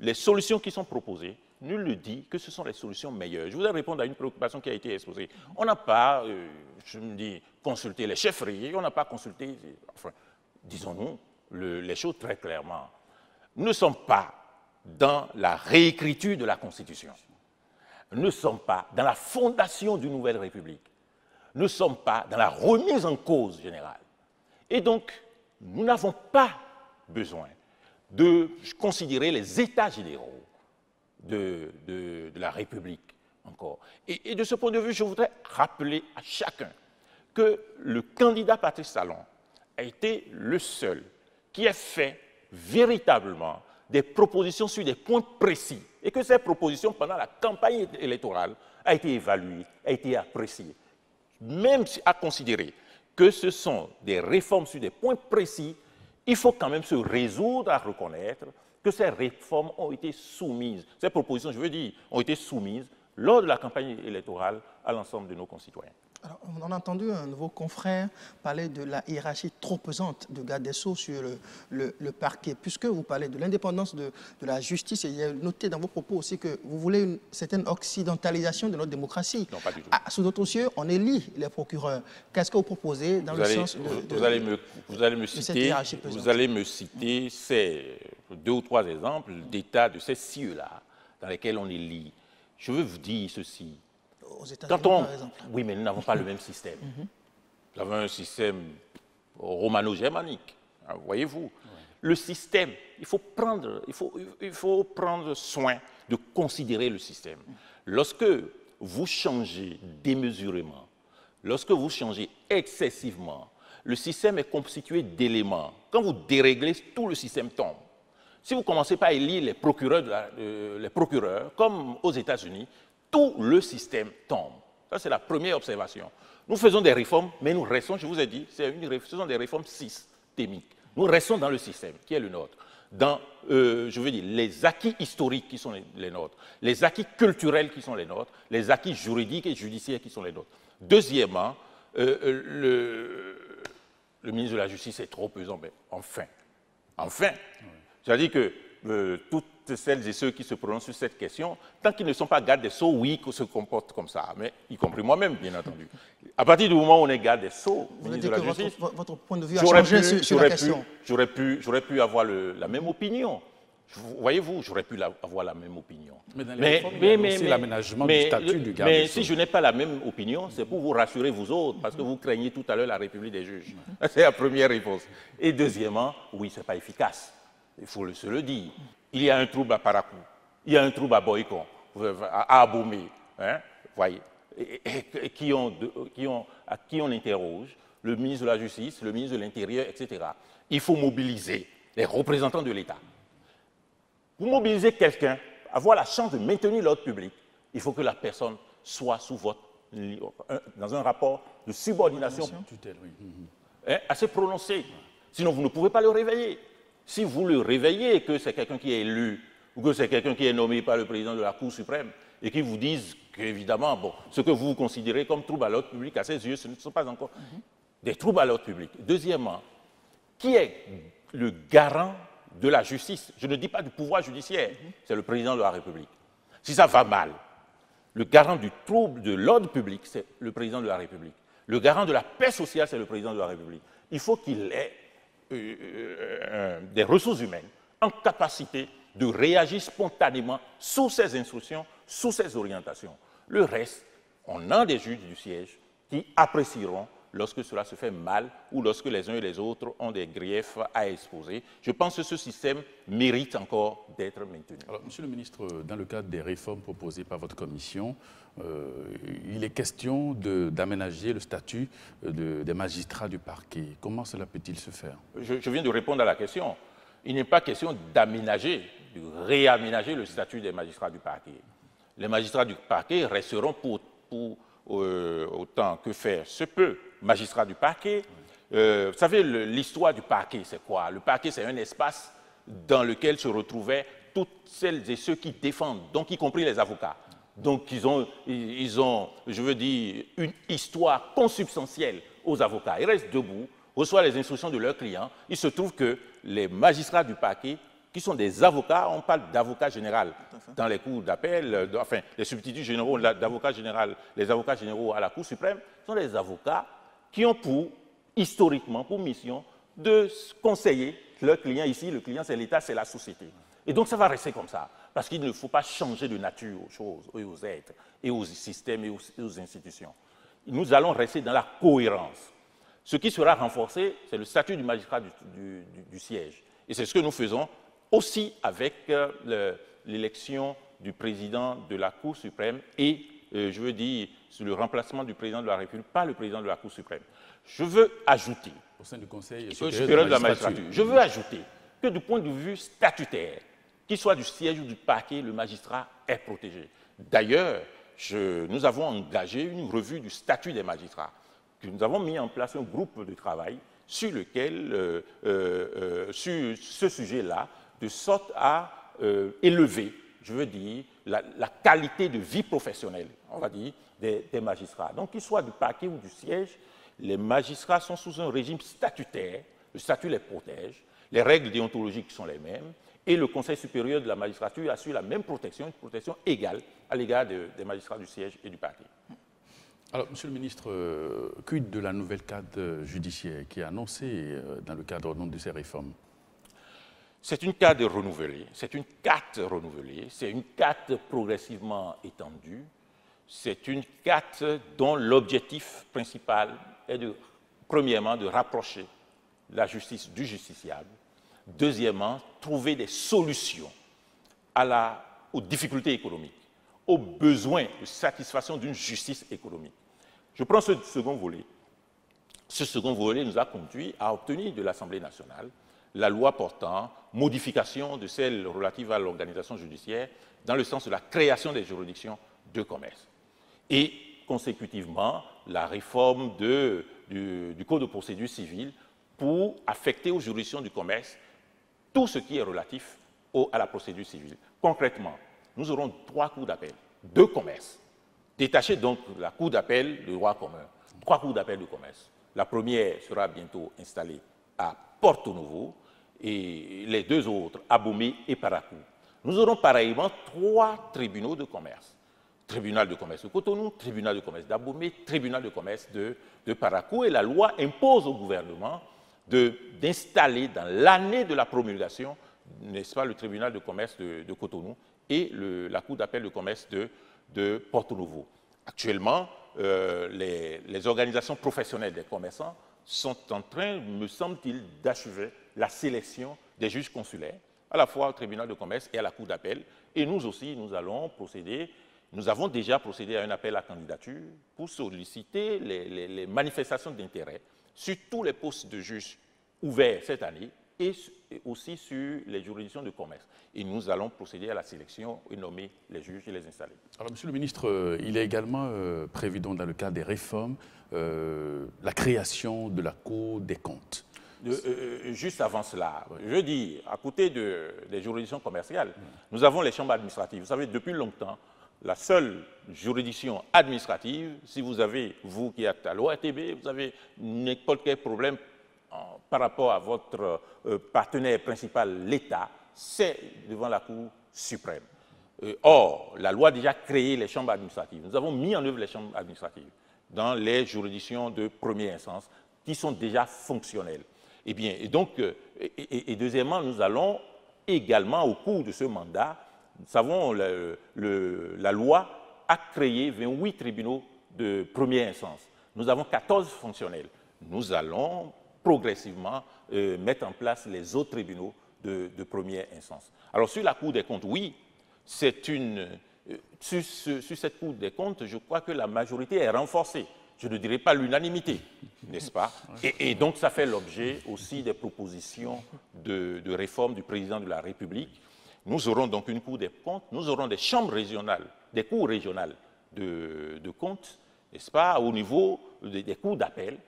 B: les solutions qui sont proposées, nul ne dit que ce sont les solutions meilleures. Je voudrais répondre à une préoccupation qui a été exposée. On n'a pas, euh, je me dis, consulté les chefferies, on n'a pas consulté, enfin, disons-nous les choses très clairement. Nous ne sommes pas dans la réécriture de la Constitution. Nous ne sommes pas dans la fondation d'une nouvelle République. Nous ne sommes pas dans la remise en cause générale. Et donc, nous n'avons pas besoin de considérer les états généraux de, la République encore. Et, de ce point de vue, je voudrais rappeler à chacun que le candidat Patrice Talon a été le seul qui a fait véritablement des propositions sur des points précis et que ces propositions, pendant la campagne électorale, ont été évaluées, ont été appréciées. Même à considérer que ce sont des réformes sur des points précis, il faut quand même se résoudre à reconnaître que ces réformes ont été soumises, ces propositions, je veux dire, ont été soumises lors de la campagne électorale à l'ensemble de nos concitoyens
C: on a entendu un nouveau confrère parler de la hiérarchie trop pesante de garde des Sceaux sur le, parquet, puisque vous parlez de l'indépendance de, la justice, et il y a noté dans vos propos aussi que vous voulez une certaine occidentalisation de notre démocratie.
B: Non, pas du tout.
C: Ah, sous d'autres cieux, on élit les procureurs. Qu'est-ce que vous proposez dans le sens
B: de, vous, allez me, vous allez me citer, vous allez me citer ces deux ou trois exemples d'états de ces cieux-là dans lesquels on élit. Je veux vous dire ceci
C: aux États-Unis, par exemple.
B: Oui, mais nous n'avons pas le même système. Mhm. Nous avons un système romano-germanique, hein, voyez-vous. Le système, il faut, prendre, il, faut, il faut prendre soin de considérer le système. Lorsque vous changez démesurément, lorsque vous changez excessivement, le système est constitué d'éléments. Quand vous déréglez, tout le système tombe. Si vous commencez par élire les procureurs, les procureurs comme aux États-Unis, tout le système tombe. Ça, c'est la première observation. Nous faisons des réformes, mais nous restons, je vous ai dit, une, ce sont des réformes systémiques. Nous restons dans le système qui est le nôtre. dans, euh, je veux dire, les acquis historiques qui sont les, nôtres, les acquis culturels qui sont les nôtres, les acquis juridiques et judiciaires qui sont les nôtres. Deuxièmement, euh, euh, le, ministre de la Justice est trop pesant, mais enfin, enfin, c'est-à-dire que toutes celles et ceux qui se prononcent sur cette question, tant qu'ils ne sont pas gardes des sceaux, oui, qu'ils se comportent comme ça, mais y compris moi-même, bien entendu. À partir du moment où on est garde des sceaux,
C: ministre de la Justice, votre, point de vue a changé sur, la question.
B: J'aurais pu, pu, avoir la même opinion. Voyez-vous, j'aurais pu avoir la même opinion.
A: Mais dans les mais, mais, l'aménagement du statut du garde
B: Mais si je n'ai pas la même opinion, c'est pour vous rassurer vous autres, parce que vous craignez tout à l'heure la République des juges. C'est la première réponse. Et deuxièmement, oui, ce n'est pas efficace. Il faut se le dire. Il y a un trouble à Paracou, il y a un trouble à Boycon, à Aboumé, hein, voyez, et, qui ont, qui ont, à qui on interroge, le ministre de la Justice, le ministre de l'Intérieur, etc. Il faut mobiliser les représentants de l'État. Pour mobiliser quelqu'un, avoir la chance de maintenir l'ordre public, il faut que la personne soit sous votre, dans un rapport de subordination hein, assez prononcé. Sinon, vous ne pouvez pas le réveiller. Si vous le réveillez que c'est quelqu'un qui est élu ou que c'est quelqu'un qui est nommé par le président de la Cour suprême et qui vous disent qu'évidemment, ce que vous considérez comme trouble à l'ordre public, à ses yeux, ce ne sont pas encore des troubles à l'ordre public. Deuxièmement, qui est le garant de la justice? Je ne dis pas du pouvoir judiciaire, c'est le président de la République. Si ça va mal, le garant du trouble de l'ordre public, c'est le président de la République. Le garant de la paix sociale, c'est le président de la République. Il faut qu'il ait euh, euh, des ressources humaines en capacité de réagir spontanément sous ces instructions, sous ces orientations. Le reste, on a des juges du siège qui apprécieront lorsque cela se fait mal ou lorsque les uns et les autres ont des griefs à exposer. Je pense que ce système mérite encore d'être maintenu.
A: Alors, Monsieur le ministre, dans le cadre des réformes proposées par votre commission, euh, il est question d'aménager le statut des magistrats du parquet. Comment cela peut-il se faire?
B: Je, viens de répondre à la question. Il n'est pas question d'aménager, de réaménager le statut des magistrats du parquet. Les magistrats du parquet resteront pour, euh, autant que faire se peut magistrats du parquet. Euh, vous savez, l'histoire du parquet, c'est quoi? Le parquet, c'est un espace dans lequel se retrouvaient toutes celles et ceux qui défendent, donc y compris les avocats. Donc ils ont, ils ont, je veux dire, une histoire consubstantielle aux avocats. Ils restent debout, reçoivent les instructions de leurs clients. Il se trouve que les magistrats du parquet, qui sont des avocats, on parle d'avocats général dans les cours d'appel, enfin les substituts généraux d'avocats général, les avocats généraux à la Cour suprême, sont des avocats qui ont pour, historiquement, pour mission de conseiller leurs clients. Ici, le client, c'est l'État, c'est la société. Et donc, ça va rester comme ça. Parce qu'il ne faut pas changer de nature aux choses, et aux êtres, et aux systèmes, et aux, institutions. Nous allons rester dans la cohérence. Ce qui sera renforcé, c'est le statut du magistrat du, siège. Et c'est ce que nous faisons aussi avec euh, l'élection du président de la Cour suprême et, euh, je veux dire, sur le remplacement du président de la République par le président de la Cour suprême. Je veux ajouter,
A: au sein du Conseil
B: supérieur de la magistrature, je veux ajouter que du point de vue statutaire, qu'il soit du siège ou du parquet, le magistrat est protégé. D'ailleurs, nous avons engagé une revue du statut des magistrats. Nous avons mis en place un groupe de travail sur lequel, euh, euh, euh, sur ce sujet-là, de sorte à élever, je veux dire, la, qualité de vie professionnelle, on va dire, des, magistrats. Donc, qu'ils soient du parquet ou du siège, les magistrats sont sous un régime statutaire, le statut les protège, les règles déontologiques sont les mêmes, et le Conseil supérieur de la magistrature assure la même protection, une protection égale à l'égard des magistrats du siège et du parquet.
A: Alors, Monsieur le ministre, euh, quid de la nouvelle cadre judiciaire qui est annoncée euh, dans le cadre de ces réformes?
B: C'est une cadre renouvelée, c'est une carte renouvelée, c'est une carte progressivement étendue, c'est une carte dont l'objectif principal est de, premièrement, de rapprocher la justice du justiciable, Deuxièmement, trouver des solutions aux difficultés économiques, aux besoins de satisfaction d'une justice économique. Je prends ce second volet. Ce second volet nous a conduit à obtenir de l'Assemblée nationale la loi portant modification de celle relative à l'organisation judiciaire dans le sens de la création des juridictions de commerce. Et consécutivement, la réforme du, Code de procédure civile pour affecter aux juridictions du commerce tout ce qui est relatif à la procédure civile. Concrètement, nous aurons trois cours d'appel, deux commerces, détachés donc de la cour d'appel de droit commun, trois cours d'appel de commerce. La première sera bientôt installée à Porto Novo et les deux autres, Abomey et Paracou. Nous aurons pareillement trois tribunaux de commerce. Tribunal de commerce de Cotonou, tribunal de commerce d'Abomey, tribunal de commerce de, de Paracou. Et la loi impose au gouvernement d'installer dans l'année de la promulgation, n'est-ce pas, le tribunal de commerce de, Cotonou et la cour d'appel de commerce de, Porto Novo. Actuellement, euh, les, organisations professionnelles des commerçants sont en train, me semble-t-il, d'achever la sélection des juges consulaires, à la fois au tribunal de commerce et à la cour d'appel. Et nous aussi, nous allons procéder, nous avons déjà procédé à un appel à candidature pour solliciter les, les manifestations d'intérêt sur tous les postes de juges ouverts cette année et aussi sur les juridictions de commerce. Et nous allons procéder à la sélection et nommer les juges et les installer.
A: Alors, Monsieur le ministre, euh, il est également euh, prévu dans le cadre des réformes euh, la création de la Cour des comptes.
B: juste avant cela, je dis, à côté des juridictions commerciales, nous avons les chambres administratives. Vous savez, depuis longtemps, la seule juridiction administrative, si vous avez, vous qui êtes à l'OATB, vous avez n'importe quel problème par rapport à votre euh, partenaire principal, l'État, c'est devant la Cour suprême. Euh, or, la loi a déjà créé les chambres administratives. Nous avons mis en œuvre les chambres administratives dans les juridictions de première instance qui sont déjà fonctionnelles. Et eh bien, et donc, euh, et, deuxièmement, nous allons également, au cours de ce mandat, nous savons, la loi a créé 28 tribunaux de première instance. Nous avons 14 fonctionnels. Nous allons progressivement euh, mettre en place les autres tribunaux de, première instance. Alors sur la Cour des comptes, oui, c'est une... Euh, sur, cette Cour des comptes, je crois que la majorité est renforcée. Je ne dirais pas l'unanimité, n'est-ce pas? Et, donc ça fait l'objet aussi des propositions de, réforme du président de la République. Nous aurons donc une Cour des comptes, nous aurons des chambres régionales, des cours régionales de, comptes, n'est-ce pas, au niveau des cours d'appel,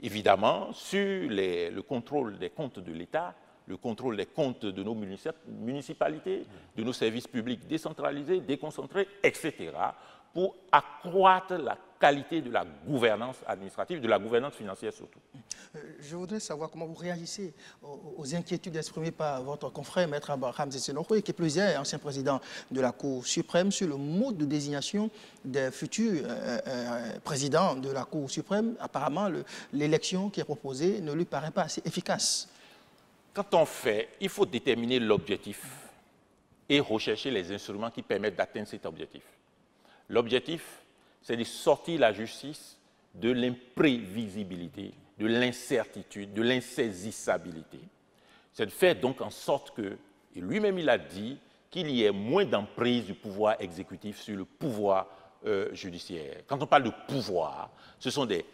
B: évidemment, sur le contrôle des comptes de l'État, le contrôle des comptes de nos municipalités, de nos services publics décentralisés, déconcentrés, etc., pour accroître la qualité de la gouvernance administrative, de la gouvernance financière surtout.
C: Euh, je voudrais savoir comment vous réagissez aux, inquiétudes exprimées par votre confrère, Maître Abraham Zessenoro, qui est plusieurs ancien président de la Cour suprême, sur le mode de désignation des futurs euh, euh, présidents de la Cour suprême. Apparemment, l'élection qui est proposée ne lui paraît pas assez efficace.
B: Quand on fait, il faut déterminer l'objectif et rechercher les instruments qui permettent d'atteindre cet objectif. L'objectif, c'est de sortir la justice de l'imprévisibilité, de l'incertitude, de l'insaisissabilité. C'est de faire donc en sorte que, et lui-même il a dit, qu'il y ait moins d'emprise du pouvoir exécutif sur le pouvoir euh, judiciaire. Quand on parle de pouvoir, ce sont des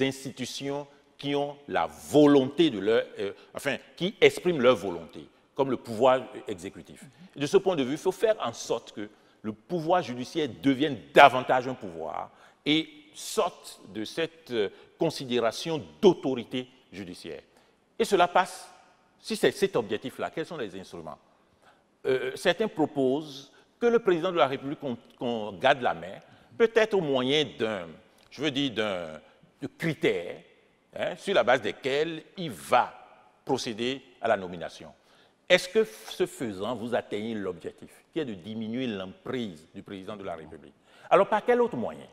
B: institutions qui ont la volonté de leur, euh, enfin, qui expriment leur volonté, comme le pouvoir exécutif. de ce point de vue, il faut faire en sorte que le pouvoir judiciaire devienne davantage un pouvoir et sorte de cette euh, considération d'autorité judiciaire. Et cela passe, si c'est cet objectif-là, quels sont les instruments? Euh, Certains proposent que le président de la République, qu'on garde la main, peut-être au moyen d'un, je veux dire, d'un critère hein, sur la base desquels il va procéder à la nomination. Est-ce que ce faisant, vous atteignez l'objectif, qui est de diminuer l'emprise du président de la République Alors, par quel autre moyen?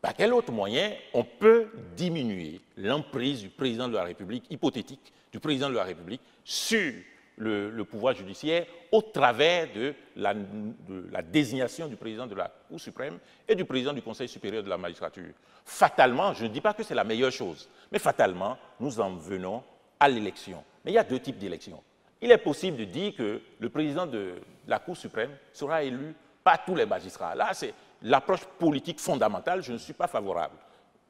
B: Par quel autre moyen on peut diminuer l'emprise du président de la République, hypothétique, du président de la République, sur le, pouvoir judiciaire au travers de la, de la, désignation du président de la Cour suprême et du président du Conseil supérieur de la magistrature? Fatalement, je ne dis pas que c'est la meilleure chose, mais fatalement, nous en venons à l'élection. Mais il y a deux types d'élections il est possible de dire que le président de la Cour suprême sera élu par tous les magistrats. Là, c'est l'approche politique fondamentale, je ne suis pas favorable.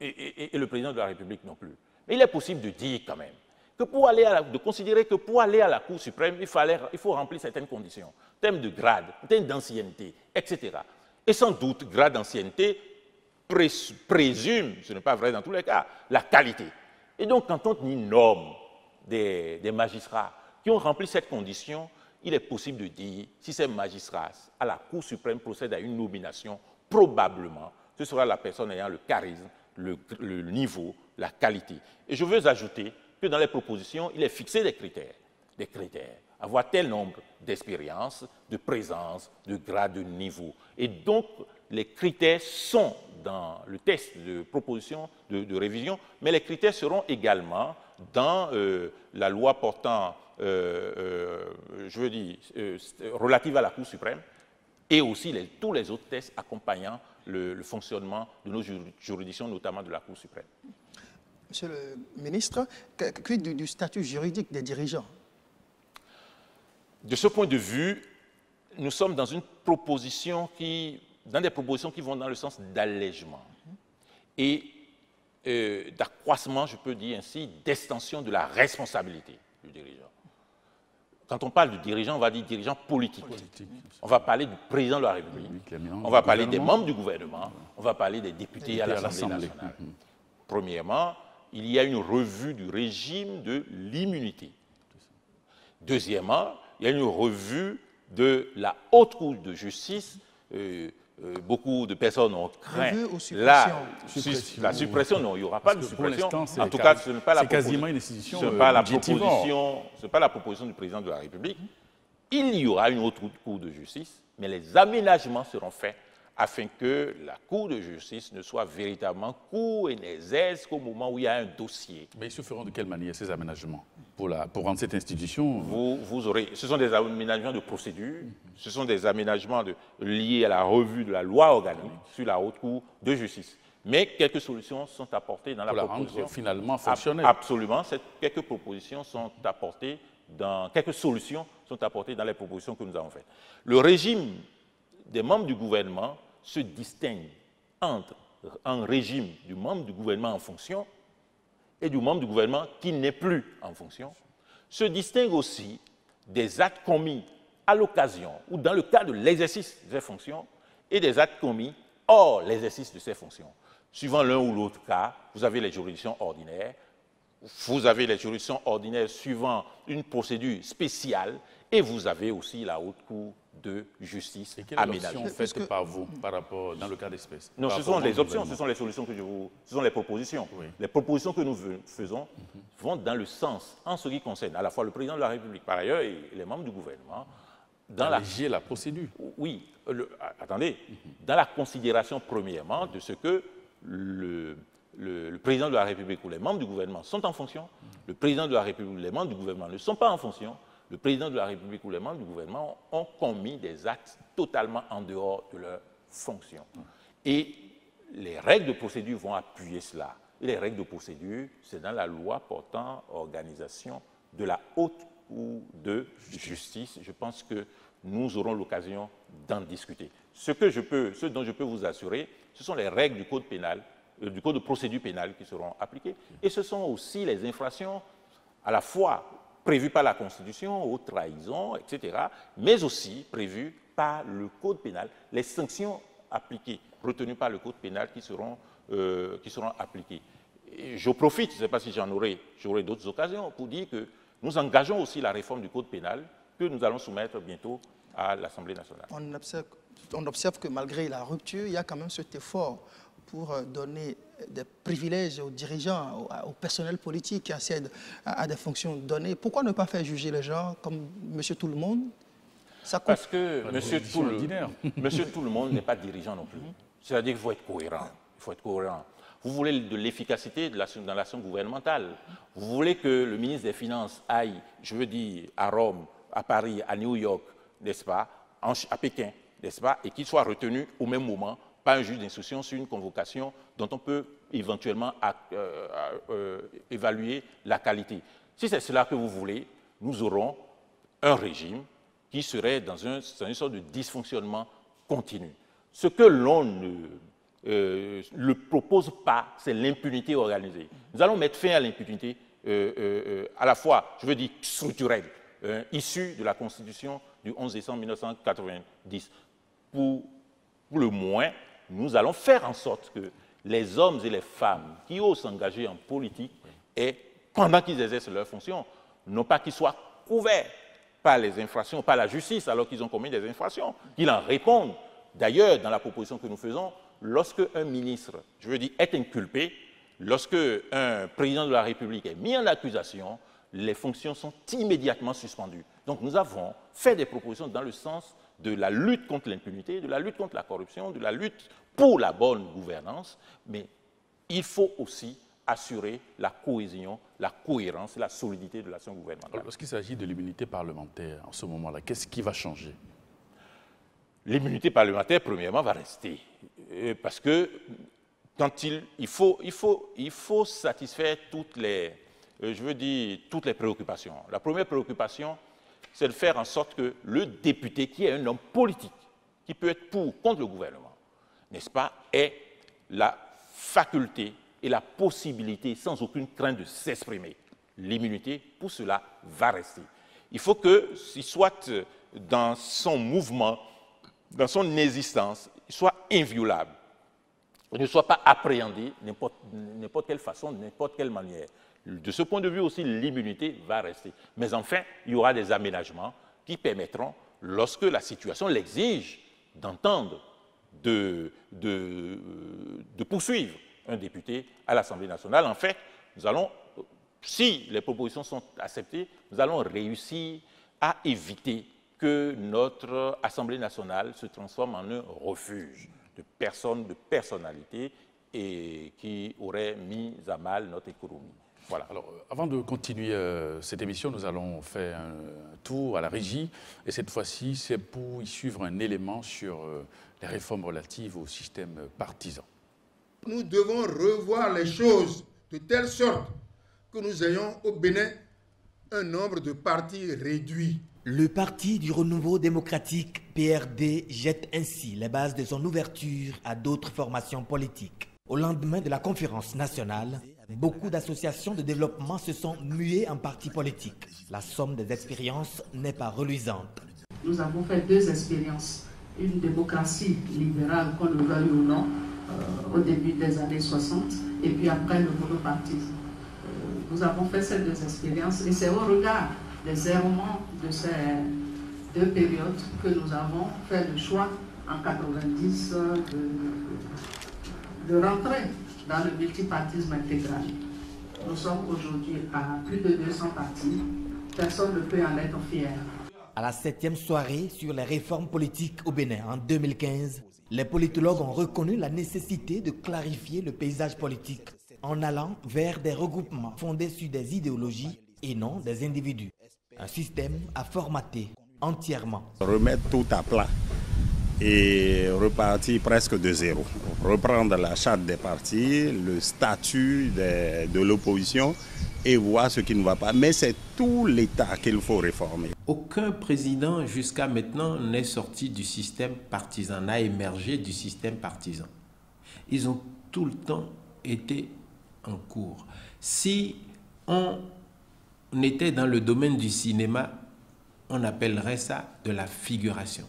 B: Et, le président de la République non plus. Mais il est possible de dire quand même que pour aller à de considérer que pour aller à la Cour suprême, il, faut remplir certaines conditions, en termes de grade, en termes d'ancienneté, etc. Et sans doute, grade d'ancienneté présume, ce n'est pas vrai dans tous les cas, la qualité. Et donc, quand on y nomme des magistrats qui ont rempli cette condition, il est possible de dire, si ces magistrats à la Cour suprême procèdent à une nomination, probablement, ce sera la personne ayant le charisme, le, niveau, la qualité. Et je veux ajouter que dans les propositions, il est fixé des critères. Des critères. Avoir tel nombre d'expériences, de présence, de grade, de niveau. Et donc, les critères sont dans le test de proposition de, révision, mais les critères seront également dans euh, la loi portant, euh, euh, je veux dire, relative à la Cour suprême, et aussi tous les autres tests accompagnant le, fonctionnement de nos juridictions, notamment de la Cour suprême.
C: Monsieur le ministre, que du, du statut juridique des dirigeants?
B: De ce point de vue, nous sommes dans une proposition qui, dans des propositions qui vont dans le sens d'allègement et euh, d'accroissement, je peux dire ainsi, d'extension de la responsabilité du dirigeant. Quand on parle du dirigeant, on va dire dirigeant politique. On va parler du président de la République. on va parler des membres du gouvernement. On va parler des députés à l'Assemblée nationale. Mhm. Premièrement, il y a une revue du régime de l'immunité. Deuxièmement, il y a une revue de la haute cour de justice. Euh, euh, beaucoup de personnes ont craint la, la, suppression. Non, il n'y aura pas de suppression. En tout cas, ce n'est pas la
A: quasiment une institution. Ce
B: n'est pas, la proposition, pas la proposition du président de la République. Il y aura une autre cour de justice, mais les aménagements seront faits afin que la Cour de justice ne soit véritablement cour et n'exerce qu'au moment où il y a un dossier.
A: Mais ils se feront de quelle manière ces aménagements pour, la, pour rendre cette institution?
B: Vous, vous, aurez, Ce sont des aménagements de procédure, ce sont des aménagements de, liés à la revue de la loi organique sur la haute Cour de justice. Mais quelques solutions sont apportées dans
A: la,
B: pour proposition.
A: La rendre finalement fonctionnelle.
B: Absolument, quelques propositions sont apportées dans quelques solutions sont apportées dans les propositions que nous avons faites. Le régime des membres du gouvernement se distingue entre un régime du membre du gouvernement en fonction et du membre du gouvernement qui n'est plus en fonction, se distingue aussi des actes commis à l'occasion ou dans le cadre de l'exercice de ces fonctions et des actes commis hors l'exercice de ces fonctions. Suivant l'un ou l'autre cas, vous avez les juridictions ordinaires, vous avez les juridictions ordinaires suivant une procédure spéciale et vous avez aussi la haute cour de justice
A: Et quelle aménagée. faites par vous par rapport dans le cas d'espèce?
B: Non, ce sont les options, ce sont les solutions que je vous, ce sont les propositions. Les propositions que nous faisons vont dans le sens, en ce qui concerne à la fois le président de la République par ailleurs et les membres du gouvernement,
A: dans la, la procédure.
B: Oui, attendez, dans la considération premièrement de ce que le, le, président de la République ou les membres du gouvernement sont en fonction, le président de la République ou les membres du gouvernement ne sont pas en fonction, le président de la République ou les membres du gouvernement ont commis des actes totalement en dehors de leur fonction. Et les règles de procédure vont appuyer cela. Et les règles de procédure, c'est dans la loi portant organisation de la haute ou de justice. Je pense que nous aurons l'occasion d'en discuter. Ce, que je peux, ce dont je peux vous assurer, ce sont les règles du code pénal, euh, du code de procédure pénale qui seront appliquées. Et ce sont aussi les infractions à la fois prévues par la Constitution, aux trahisons, etc., mais aussi prévues par le Code pénal, les sanctions appliquées, retenues par le Code pénal qui seront, euh, qui seront appliquées. je profite, je ne sais pas si j'en aurai, j'aurai d'autres occasions, pour dire que nous engageons aussi la réforme du Code pénal que nous allons soumettre bientôt à l'Assemblée nationale.
C: On observe, on observe que malgré la rupture, il y a quand même cet effort pour euh, donner des privilèges aux dirigeants, au, personnel politique qui accède à, des fonctions données. Pourquoi ne pas faire juger les gens comme Monsieur Tout le Monde
B: Parce que monsieur tout, le, monsieur tout le Monde n'est pas dirigeant non plus. C'est-à-dire qu'il faut être cohérent. Il faut être cohérent. Vous voulez de l'efficacité dans l'action gouvernementale. Vous voulez que le ministre des Finances aille, je veux dire, à Rome, à Paris, à New York, n'est-ce pas, à Pékin, n'est-ce pas, et qu'il soit retenu au même moment pas un juge d'instruction sur une convocation dont on peut éventuellement euh, euh, évaluer la qualité. Si c'est cela que vous voulez, nous aurons un régime qui serait dans, un, une sorte de dysfonctionnement continu. Ce que l'on ne euh, le propose pas, c'est l'impunité organisée. Nous allons mettre fin à l'impunité à la fois, je veux dire, structurelle, issue de la Constitution du 11 décembre 1990. Pour, pour le moins, nous allons faire en sorte que les hommes et les femmes qui osent s'engager en politique, et pendant qu'ils exercent leurs fonctions, non pas qu'ils soient couverts par les infractions, par la justice, alors qu'ils ont commis des infractions, qu'ils en répondent. D'ailleurs, dans la proposition que nous faisons, lorsque un ministre, je veux dire, est inculpé, lorsque un président de la République est mis en accusation, les fonctions sont immédiatement suspendues. Donc nous avons fait des propositions dans le sens de la lutte contre l'impunité, de la lutte contre la corruption, de la lutte pour la bonne gouvernance, mais il faut aussi assurer la cohésion, la cohérence la solidité de l'action gouvernementale.
A: Lorsqu'il s'agit de l'immunité parlementaire, en ce moment-là, qu'est-ce qui va changer?
B: L'immunité parlementaire, premièrement, va rester. Euh, parce que quand il, il, faut, il, faut, il faut satisfaire toutes les, euh, je veux dire, toutes les préoccupations. La première préoccupation, c'est de faire en sorte que le député, qui est un homme politique, qui peut être pour ou contre le gouvernement, n'est-ce pas, ait la faculté et la possibilité, sans aucune crainte, de s'exprimer. L'immunité, pour cela, va rester. Il faut qu'il soit dans son mouvement, dans son existence, il soit inviolable. Il ne soit pas appréhendé n'importe quelle façon, n'importe quelle manière. De ce point de vue aussi, l'immunité va rester. Mais enfin, il y aura des aménagements qui permettront, lorsque la situation l'exige, d'entendre, de, de, poursuivre un député à l'Assemblée nationale. En fait, nous allons, si les propositions sont acceptées, nous allons réussir à éviter que notre Assemblée nationale se transforme en un refuge de personnes, de personnalités et qui auraient mis à mal notre économie.
A: Voilà. Alors, euh, avant de continuer euh, cette émission, nous allons faire un tour à la régie. Et cette fois-ci, c'est pour y suivre un élément sur euh, les réformes relatives au système partisan.
G: Nous devons revoir les choses de telle sorte que nous ayons au Bénin un nombre de partis réduit.
H: Le Parti du Renouveau démocratique, PRD, jette ainsi les bases de son ouverture à d'autres formations politiques. Au lendemain de la conférence nationale, beaucoup d'associations de développement se sont muées en partis politiques. La somme des expériences n'est pas reluisante.
I: Nous avons fait deux expériences. Une démocratie libérale, qu'on le veuille ou non, euh, au début des années 60, et puis après le monopartisme. Euh, nous avons fait ces deux expériences et c'est au regard des errements de ces deux périodes que nous avons fait le choix en 90 de, de rentrer dans le multipartisme intégral. Nous sommes aujourd'hui à plus de 200 partis. Personne ne peut en être fier.
H: À la septième soirée sur les réformes politiques au Bénin en 2015, les politologues ont reconnu la nécessité de clarifier le paysage politique en allant vers des regroupements fondés sur des idéologies et non des individus. Un système à formater entièrement.
J: Remettre tout à plat et repartir presque de zéro. Reprendre la charte des partis, le statut de, l'opposition et voir ce qui ne va pas. Mais c'est tout l'État qu'il faut réformer.
K: Aucun président jusqu'à maintenant n'est sorti du système partisan, n'a émergé du système partisan. Ils ont tout le temps été en cours. Si on était dans le domaine du cinéma, on appellerait ça de la figuration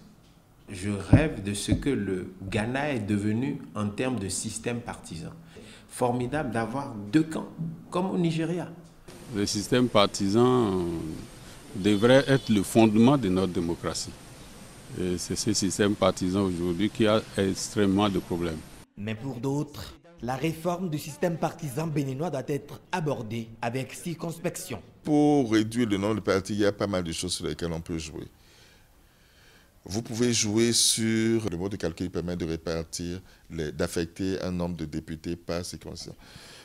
K: je rêve de ce que le Ghana est devenu en termes de système partisan. Formidable d'avoir deux camps, comme au Nigeria.
L: Le système partisan devrait être le fondement de notre démocratie. Et c'est ce système partisan aujourd'hui qui a extrêmement de problèmes.
H: Mais pour d'autres, la réforme du système partisan béninois doit être abordée avec circonspection.
M: Pour réduire le nombre de partis, il y a pas mal de choses sur lesquelles on peut jouer. Vous pouvez jouer sur le mode de calcul qui permet de répartir, d'affecter un nombre de députés par circonscription.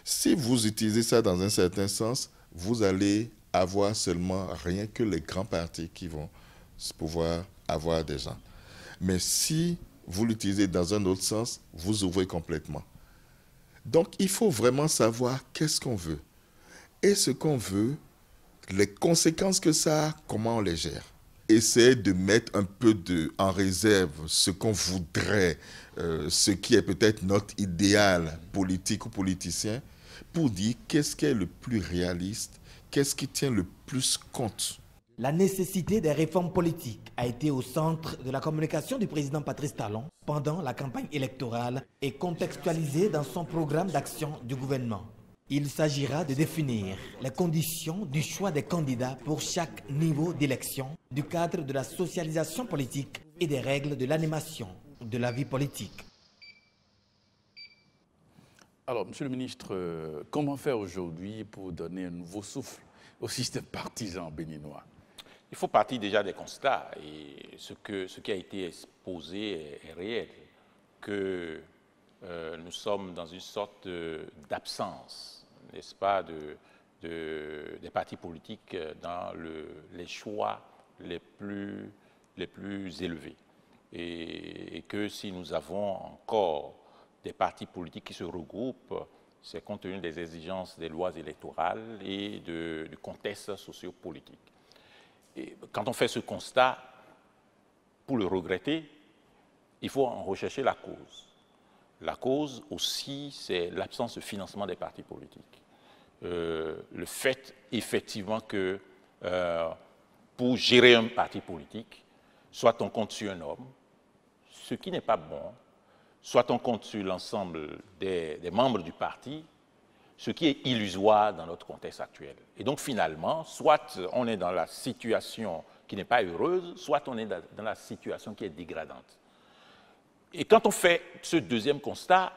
M: Si vous utilisez ça dans un certain sens, vous allez avoir seulement rien que les grands partis qui vont pouvoir avoir des gens. Mais si vous l'utilisez dans un autre sens, vous ouvrez complètement. Donc il faut vraiment savoir qu'est-ce qu'on veut. Et ce qu'on veut, les conséquences que ça a, comment on les gère essayer de mettre un peu de, en réserve ce qu'on voudrait, euh, ce qui est peut-être notre idéal politique ou politicien, pour dire qu'est-ce qui est le plus réaliste, qu'est-ce qui tient le plus compte.
H: La nécessité des réformes politiques a été au centre de la communication du président Patrice Talon pendant la campagne électorale et contextualisée dans son programme d'action du gouvernement. Il s'agira de définir les conditions du choix des candidats pour chaque niveau d'élection, du cadre de la socialisation politique et des règles de l'animation de la vie politique.
A: Alors, Monsieur le ministre, euh, comment faire aujourd'hui pour donner un nouveau souffle au système partisan béninois?
B: Il faut partir déjà des constats et ce, que, ce qui a été exposé est, réel, que euh, nous sommes dans une sorte d'absence, n'est-ce pas, de, des partis politiques dans le, les choix les plus, les plus élevés. Et, et, que si nous avons encore des partis politiques qui se regroupent, c'est compte tenu des exigences des lois électorales et de, du contexte sociopolitique. Et quand on fait ce constat, pour le regretter, il faut en rechercher la cause. La cause aussi, c'est l'absence de financement des partis politiques. Euh, le fait effectivement que euh, pour gérer un parti politique, soit on compte sur un homme, ce qui n'est pas bon, soit on compte sur l'ensemble des, des, membres du parti, ce qui est illusoire dans notre contexte actuel. Et donc finalement, soit on est dans la situation qui n'est pas heureuse, soit on est dans la situation qui est dégradante. Et quand on fait ce deuxième constat,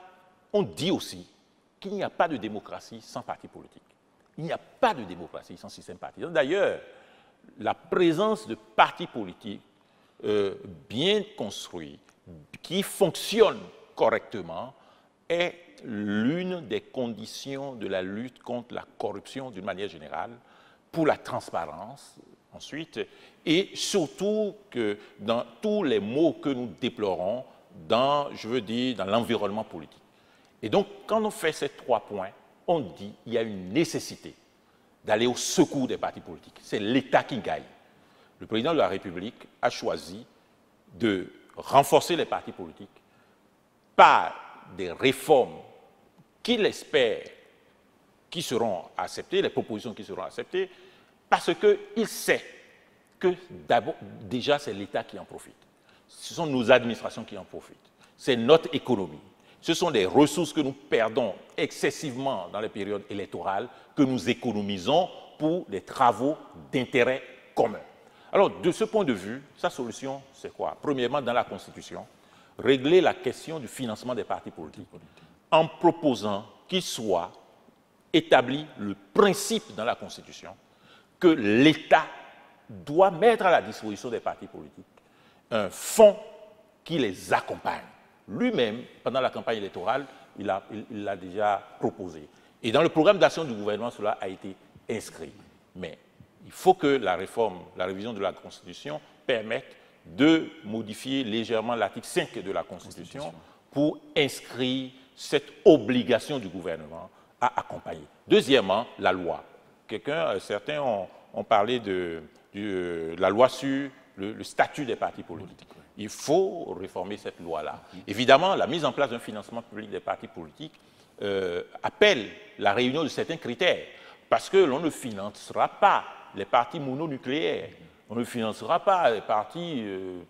B: on dit aussi qu'il n'y a pas de démocratie sans parti politique. Il n'y a pas de démocratie sans système partisan. D'ailleurs, la présence de partis politiques euh, bien construits, qui fonctionnent correctement, est l'une des conditions de la lutte contre la corruption d'une manière générale, pour la transparence ensuite, et surtout que dans tous les mots que nous déplorons, dans, je veux dire, dans l'environnement politique. Et donc, quand on fait ces trois points, on dit qu'il y a une nécessité d'aller au secours des partis politiques. C'est l'État qui gagne. Le président de la République a choisi de renforcer les partis politiques par des réformes qu'il espère qui seront acceptées, les propositions qui seront acceptées, parce qu'il sait que déjà, c'est l'État qui en profite. Ce sont nos administrations qui en profitent. C'est notre économie. Ce sont des ressources que nous perdons excessivement dans les périodes électorales, que nous économisons pour des travaux d'intérêt commun. Alors, de ce point de vue, sa solution, c'est quoi? Premièrement, dans la Constitution, régler la question du financement des partis politiques en proposant qu'il soit établi le principe dans la Constitution que l'État doit mettre à la disposition des partis politiques un fonds qui les accompagne. Lui-même, pendant la campagne électorale, il l'a il, déjà proposé. Et dans le programme d'action du gouvernement, cela a été inscrit. Mais il faut que la réforme, la révision de la Constitution permette de modifier légèrement l'article 5 de la Constitution pour inscrire cette obligation du gouvernement à accompagner. Deuxièmement, la loi. Quelqu'un, euh, certains ont, ont parlé de, de, de, la loi sur le, le statut des partis politiques. Il faut réformer cette loi-là. Évidemment, la mise en place d'un financement public des partis politiques euh, appelle la réunion de certains critères, parce que l'on ne financera pas les partis mononucléaires, on ne financera pas les partis, euh,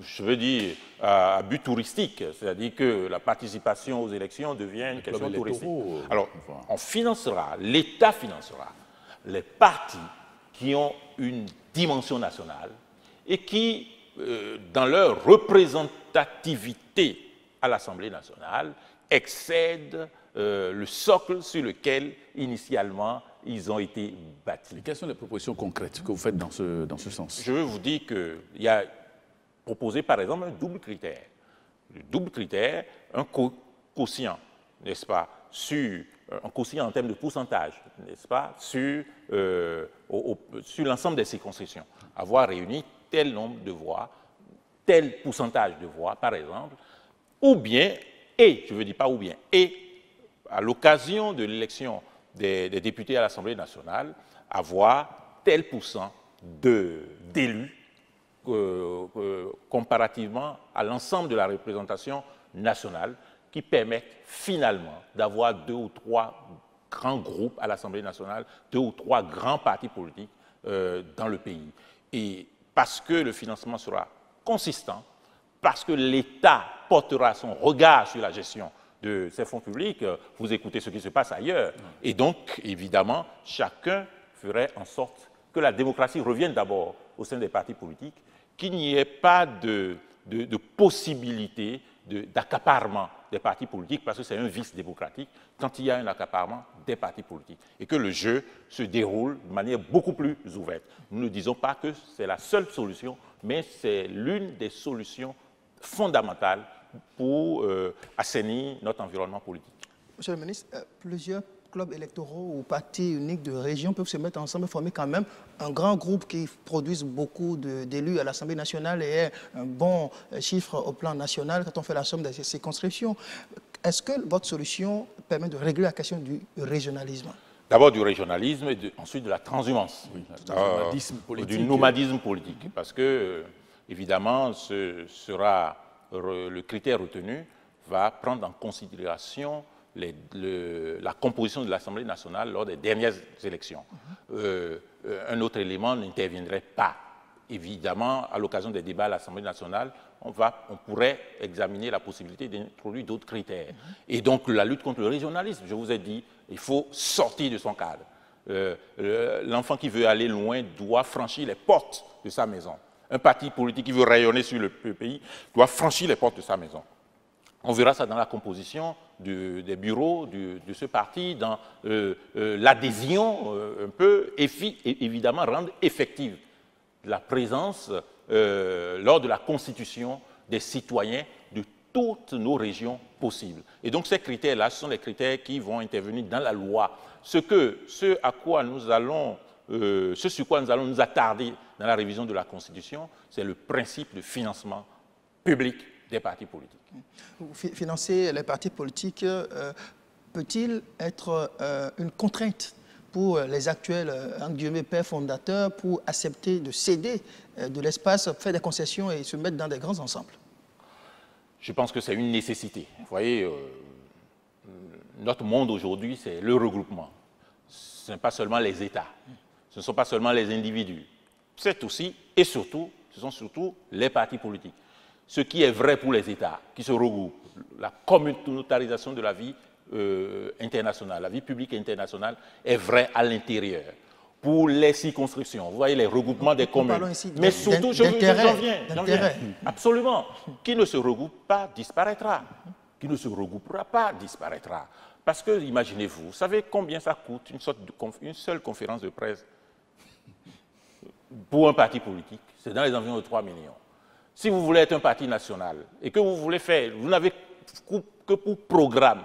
B: je veux dire, à, à but touristique, c'est-à-dire que la participation aux élections devient une question touristique. Alors, on financera, l'État financera les partis qui ont une dimension nationale et qui, euh, dans leur représentativité à l'Assemblée nationale, excèdent euh, le socle sur lequel, initialement, ils ont été bâtis.
A: Quelles sont les propositions concrètes que vous faites dans ce, dans ce sens?
B: Je veux vous dire qu'il y a proposé, par exemple, un double critère. Le double critère, un co quotient, n'est-ce pas, sur euh, un quotient en termes de pourcentage, n'est-ce pas, sur, euh, sur l'ensemble des circonscriptions. Avoir réuni tel nombre de voix, tel pourcentage de voix, par exemple, ou bien, et, je ne veux dire pas ou bien, et à l'occasion de l'élection des, des, députés à l'Assemblée nationale, avoir tel pourcent d'élus euh, euh, comparativement à l'ensemble de la représentation nationale qui permettent finalement d'avoir deux ou trois grands groupes à l'Assemblée nationale, deux ou trois grands partis politiques euh, dans le pays. Et parce que le financement sera consistant, parce que l'État portera son regard sur la gestion de ces fonds publics, vous écoutez ce qui se passe ailleurs. Et donc, évidemment, chacun ferait en sorte que la démocratie revienne d'abord au sein des partis politiques, qu'il n'y ait pas de, de, possibilité d'accaparement des partis politiques, parce que c'est un vice démocratique, quand il y a un accaparement des partis politiques, et que le jeu se déroule de manière beaucoup plus ouverte. Nous ne disons pas que c'est la seule solution, mais c'est l'une des solutions fondamentales pour euh, assainir notre environnement politique.
C: Monsieur le ministre, euh, plusieurs clubs électoraux ou partis uniques de région peuvent se mettre ensemble et former quand même un grand groupe qui produise beaucoup d'élus à l'Assemblée nationale et un bon chiffre au plan national quand on fait la somme des circonscriptions. Est-ce que votre solution permet de régler la question du régionalisme?
B: D'abord du régionalisme et ensuite de la transhumance, du nomadisme politique. Parce que, évidemment, ce sera le critère retenu va prendre en considération la composition de l'Assemblée nationale lors des dernières élections. Euh, euh, un autre élément n'interviendrait pas. Évidemment, à l'occasion des débats à l'Assemblée nationale, on, va, on pourrait examiner la possibilité d'introduire d'autres critères. Et donc, la lutte contre le régionalisme, je vous ai dit, il faut sortir de son cadre. Euh, l'enfant qui veut aller loin doit franchir les portes de sa maison. Un parti politique qui veut rayonner sur le pays doit franchir les portes de sa maison. On verra ça dans la composition des bureaux de ce parti, dans euh, euh, l'adhésion euh, un peu, et, évidemment rendre effective la présence lors de la constitution des citoyens de toutes nos régions possibles. Et donc ces critères-là, sont les critères qui vont intervenir dans la loi. Ce, à quoi nous allons, ce sur quoi nous allons nous attarder dans la révision de la Constitution, c'est le principe de financement public des partis politiques.
C: Financer les partis politiques euh, peut-il être euh, une contrainte pour les actuels euh, pères fondateurs pour accepter de céder de l'espace, faire des concessions et se mettre dans des grands ensembles?
B: Je pense que c'est une nécessité. Vous voyez, notre monde aujourd'hui, c'est le regroupement. Ce n'est pas seulement les États, ce ne sont pas seulement les individus. C'est aussi et surtout, ce sont surtout les partis politiques ce qui est vrai pour les États qui se regroupent, la communautarisation de la vie euh, internationale, la vie publique internationale est vrai à l'intérieur. Pour les circonscriptions, vous voyez les regroupements des communes. Mais surtout, je j'en viens, viens, absolument. Qui ne se regroupe pas disparaîtra. Qui ne se regroupera pas disparaîtra. Parce que, imaginez-vous, vous savez combien ça coûte une, sorte de une seule conférence de presse pour un parti politique? C'est dans les environs de 3 millions. Si vous voulez être un parti national et que vous voulez faire, vous n'avez que pour programme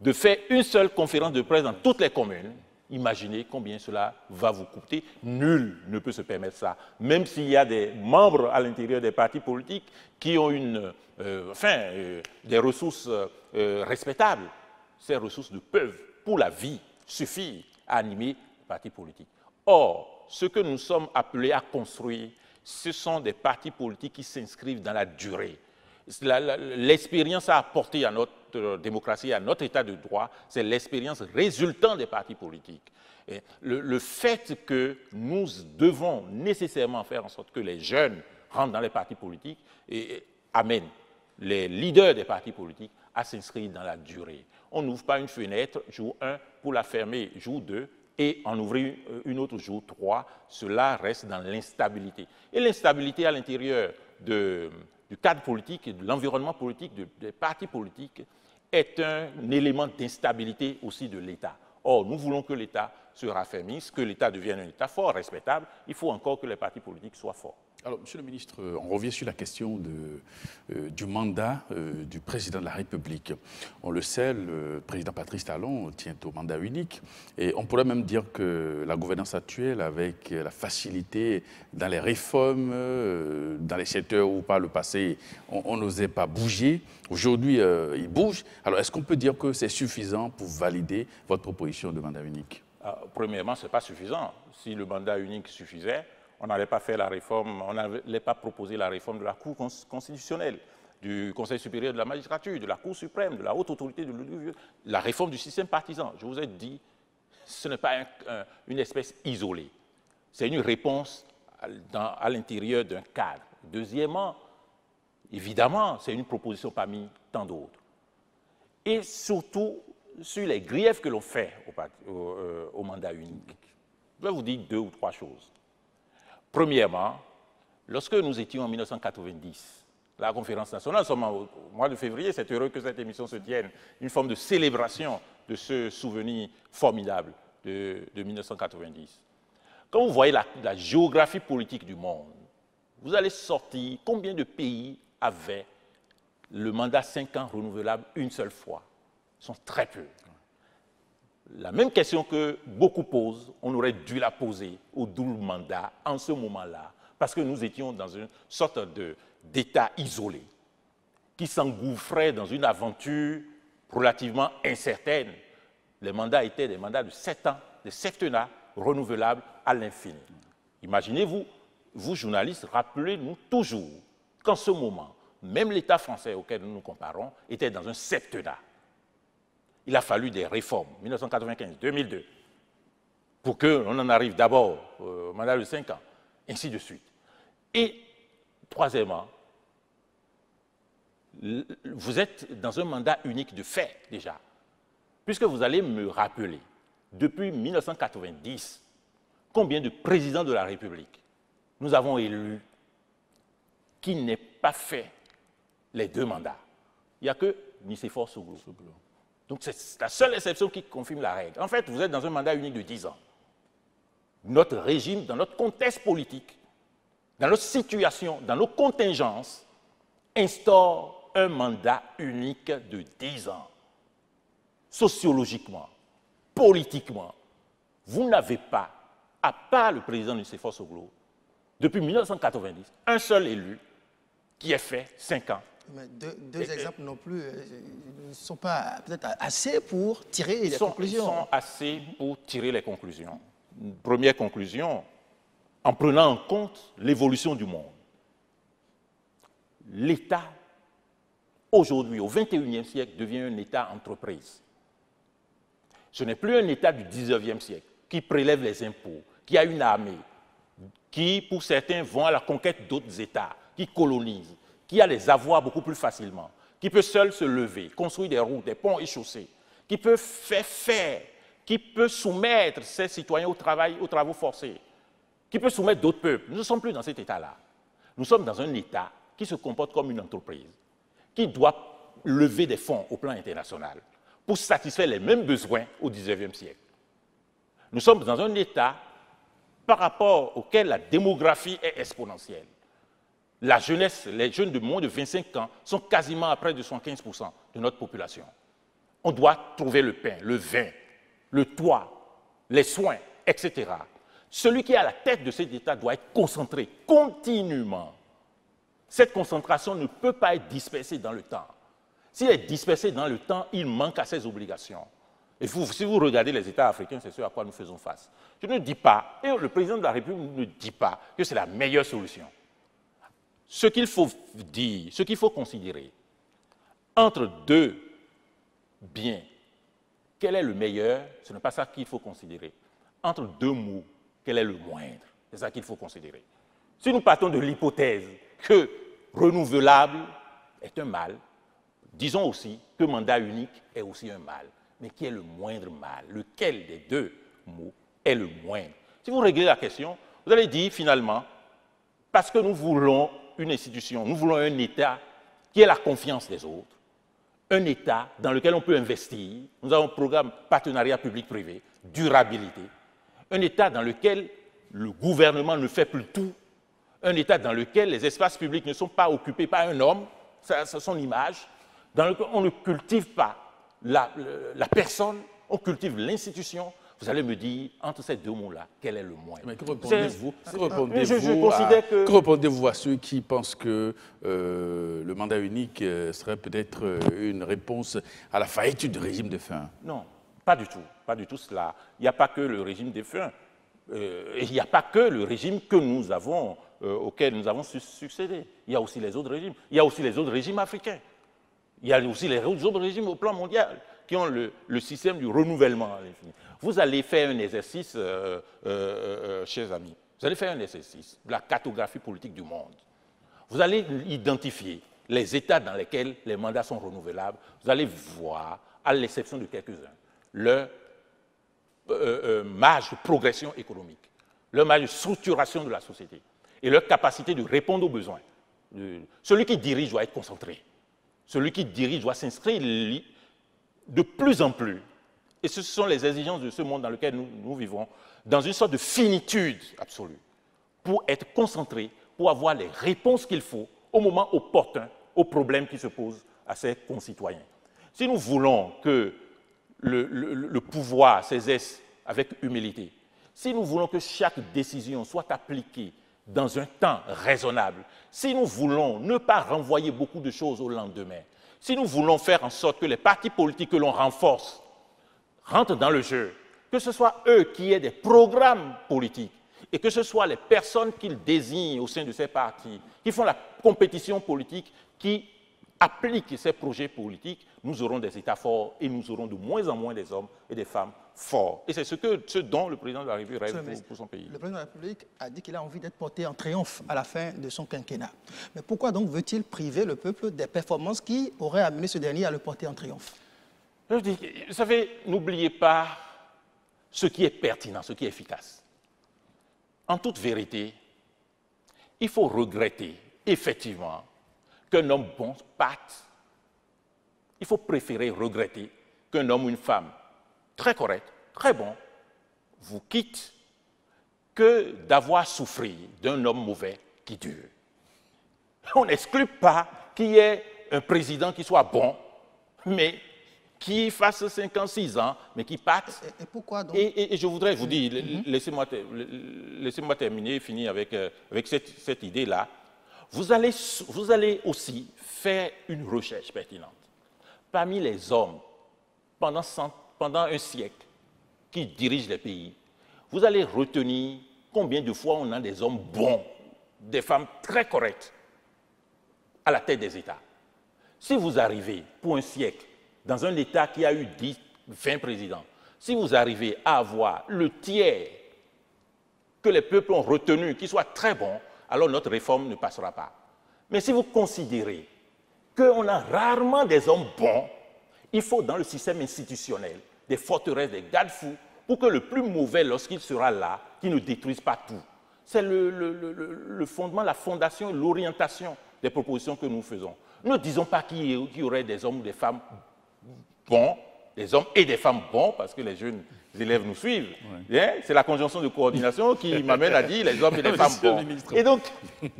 B: de faire une seule conférence de presse dans toutes les communes, imaginez combien cela va vous coûter. Nul ne peut se permettre ça. Même s'il y a des membres à l'intérieur des partis politiques qui ont une, euh, enfin, euh, des ressources euh, respectables, ces ressources ne peuvent, pour la vie, suffire à animer les partis politiques. Or, ce que nous sommes appelés à construire, ce sont des partis politiques qui s'inscrivent dans la durée. L'expérience à apporter à notre démocratie, à notre état de droit, c'est l'expérience résultant des partis politiques. le, fait que nous devons nécessairement faire en sorte que les jeunes rentrent dans les partis politiques et, amène les leaders des partis politiques à s'inscrire dans la durée. On n'ouvre pas une fenêtre jour 1 pour la fermer jour 2 et en ouvrir une autre jour, trois, cela reste dans l'instabilité. Et l'instabilité à l'intérieur du cadre politique, de l'environnement politique, des partis politiques, est un élément d'instabilité aussi de l'État. Or, nous voulons que l'État se raffermisse, que l'État devienne un État fort, respectable. Il faut encore que les partis politiques soient forts.
A: Alors, Monsieur le ministre, euh, on revient sur la question euh, du mandat euh, du président de la République. On le sait, le président Patrice Talon tient au mandat unique. Et on pourrait même dire que la gouvernance actuelle, avec la facilité dans les réformes, dans les secteurs où par le passé, on n'osait pas bouger, aujourd'hui, il bouge. Alors, est-ce qu'on peut dire que c'est suffisant pour valider votre proposition de mandat unique?
B: Ah, Premièrement, ce n'est pas suffisant. Si le mandat unique suffisait, on n'allait pas faire la réforme, on n'allait pas proposer la réforme de la Cour constitutionnelle, du Conseil supérieur de la magistrature, de la Cour suprême, de la haute autorité de la réforme du système partisan. Je vous ai dit, ce n'est pas une espèce isolée. C'est une réponse à l'intérieur d'un cadre. Deuxièmement, évidemment, c'est une proposition parmi tant d'autres. et surtout sur les griefs que l'on fait au, euh, au, mandat unique. Je vais vous dire deux ou trois choses. Premièrement, lorsque nous étions en 1990, la conférence nationale, nous sommes au mois de février, c'est heureux que cette émission se tienne, une forme de célébration de ce souvenir formidable de, 1990. Quand vous voyez la, géographie politique du monde, vous allez sortir combien de pays avaient le mandat 5 ans renouvelable une seule fois? Ce sont très peu. La même question que beaucoup posent, on aurait dû la poser au double mandat en ce moment-là, parce que nous étions dans une sorte d'État isolé, qui s'engouffrait dans une aventure relativement incertaine. Les mandats étaient des mandats de 7 ans, des septennats renouvelables à l'infini. Imaginez-vous, vous journalistes, rappelez-nous toujours qu'en ce moment, même l'État français auquel nous nous comparons était dans un septennat. Il a fallu des réformes, 1995, 2002, pour qu'on en arrive d'abord au mandat de 5 ans, ainsi de suite. Et troisièmement, vous êtes dans un mandat unique de fait déjà, puisque vous allez me rappeler, depuis 1990, combien de présidents de la République nous avons élus qui n'aient pas fait les deux mandats. Il n'y a que Nicéphore Souglou. Donc c'est la seule exception qui confirme la règle. En fait, vous êtes dans un mandat unique de 10 ans. Notre régime, dans notre contexte politique, dans notre situation, dans nos contingences, instaure un mandat unique de 10 ans. Sociologiquement, politiquement, vous n'avez pas, à part le président Nicéphore Soglo, depuis 1990, un seul élu qui ait fait 5 ans
C: mais deux, exemples non plus euh, ne sont pas peut-être assez pour tirer les conclusions.
B: Ils sont assez pour tirer les conclusions. première conclusion, en prenant en compte l'évolution du monde. L'État, aujourd'hui, au XXIe siècle, devient un État entreprise. Ce n'est plus un État du XIXe siècle qui prélève les impôts, qui a une armée, qui, pour certains, vont à la conquête d'autres États, qui colonisent, qui a les avoirs beaucoup plus facilement, qui peut seul se lever, construire des routes, des ponts et chaussées, qui peut faire faire, qui peut soumettre ses citoyens au travail, aux travaux forcés, qui peut soumettre d'autres peuples. Nous ne sommes plus dans cet État-là. Nous sommes dans un État qui se comporte comme une entreprise, qui doit lever des fonds au plan international pour satisfaire les mêmes besoins au XIXe siècle. Nous sommes dans un État par rapport auquel la démographie est exponentielle la jeunesse, les jeunes de moins de 25 ans sont quasiment à près de 75% de notre population. On doit trouver le pain, le vin, le toit, les soins, etc. Celui qui est à la tête de cet État doit être concentré continuellement. Cette concentration ne peut pas être dispersée dans le temps. S'il est dispersé dans le temps, il manque à ses obligations. Et si vous regardez les États africains, c'est ce à quoi nous faisons face. Je ne dis pas, et le président de la République ne dit pas que c'est la meilleure solution ce qu'il faut dire, ce qu'il faut considérer, entre deux biens, quel est le meilleur Ce n'est pas ça qu'il faut considérer. Entre deux mots, quel est le moindre C'est ça qu'il faut considérer. Si nous partons de l'hypothèse que renouvelable est un mal, disons aussi que mandat unique est aussi un mal. Mais qui est le moindre mal? Lequel des deux mots est le moindre? Si vous réglez la question, vous allez dire finalement, parce que nous voulons une institution, nous voulons un État qui ait la confiance des autres, un État dans lequel on peut investir. Nous avons un programme partenariat public-privé, durabilité, un État dans lequel le gouvernement ne fait plus tout, un État dans lequel les espaces publics ne sont pas occupés par un homme, c'est son image, dans lequel on ne cultive pas la personne, on cultive l'institution, vous allez me dire, entre ces deux mots-là, quel est le moins
A: Mais que répondez-vous répondez à, ceux qui pensent que euh, le mandat unique euh, serait peut-être euh, une réponse à la faillite du régime de fin
B: Non, pas du tout. Pas du tout cela. Il n'y a pas que le régime des fins. il n'y a pas que le régime que nous avons, auquel nous avons succédé. Il y a aussi les autres régimes. Il y a aussi les autres régimes africains. Il y a aussi les autres régimes au plan mondial qui ont le, le système du renouvellement à l'infini vous allez faire un exercice, euh, euh, euh, chers amis, vous allez faire un exercice de la cartographie politique du monde. Vous allez identifier les États dans lesquels les mandats sont renouvelables, vous allez voir, à l'exception de quelques-uns, leur marge de progression économique, leur marge de structuration de la société et leur capacité de répondre aux besoins. celui qui dirige doit être concentré. Celui qui dirige doit s'inscrire de plus en plus, et ce sont les exigences de ce monde dans lequel nous, vivons, dans une sorte de finitude absolue, pour être concentré, pour avoir les réponses qu'il faut au moment opportun aux problèmes qui se posent à ses concitoyens. Si nous voulons que le, pouvoir s'exerce avec humilité, si nous voulons que chaque décision soit appliquée dans un temps raisonnable, si nous voulons ne pas renvoyer beaucoup de choses au lendemain, si nous voulons faire en sorte que les partis politiques que l'on renforce rentrent dans le jeu, que ce soit eux qui aient des programmes politiques et que ce soit les personnes qu'ils désignent au sein de ces partis, qui font la compétition politique, qui appliquent ces projets politiques, nous aurons des États forts et nous aurons de moins en moins des hommes et des femmes forts. Et c'est ce, que, ce dont le président de la République rêve pour, son pays.
C: Le président de la République a dit qu'il a envie d'être porté en triomphe à la fin de son quinquennat. Mais pourquoi donc veut-il priver le peuple des performances qui auraient amené ce dernier à le porter en triomphe?
B: Je dis, vous savez, n'oubliez pas ce qui est pertinent, ce qui est efficace. En toute vérité, il faut regretter effectivement qu'un homme bon parte. Il faut préférer regretter qu'un homme ou une femme très correct, très bon, vous quitte que d'avoir souffert d'un homme mauvais qui dure. On n'exclut pas qu'il y ait un président qui soit bon, mais qui fasse 56 ans, mais qui parte.
C: Et, pourquoi donc?
B: Et, je voudrais vous dire, mm-hmm. laissez-moi terminer, finir avec, euh, avec cette, idée-là. Vous allez, vous allez aussi faire une recherche pertinente. Parmi les hommes, pendant, pendant un siècle, qui dirigent les pays, vous allez retenir combien de fois on a des hommes bons, des femmes très correctes à la tête des États. Si vous arrivez pour un siècle dans un État qui a eu 10, 20 présidents, si vous arrivez à avoir le tiers que les peuples ont retenu, qui soit très bon, alors notre réforme ne passera pas. Mais si vous considérez qu'on a rarement des hommes bons, il faut dans le système institutionnel des forteresses, des garde-fous, pour que le plus mauvais, lorsqu'il sera là, qui ne détruise pas tout. C'est le, le, fondement, la fondation, l'orientation des propositions que nous faisons. Ne disons pas qu'il y aurait des hommes ou des femmes bons, des hommes et des femmes bons, parce que les jeunes élèves nous suivent. Hein? C'est la conjonction de coordination qui m'amène à dire les hommes et les femmes bons. Et donc,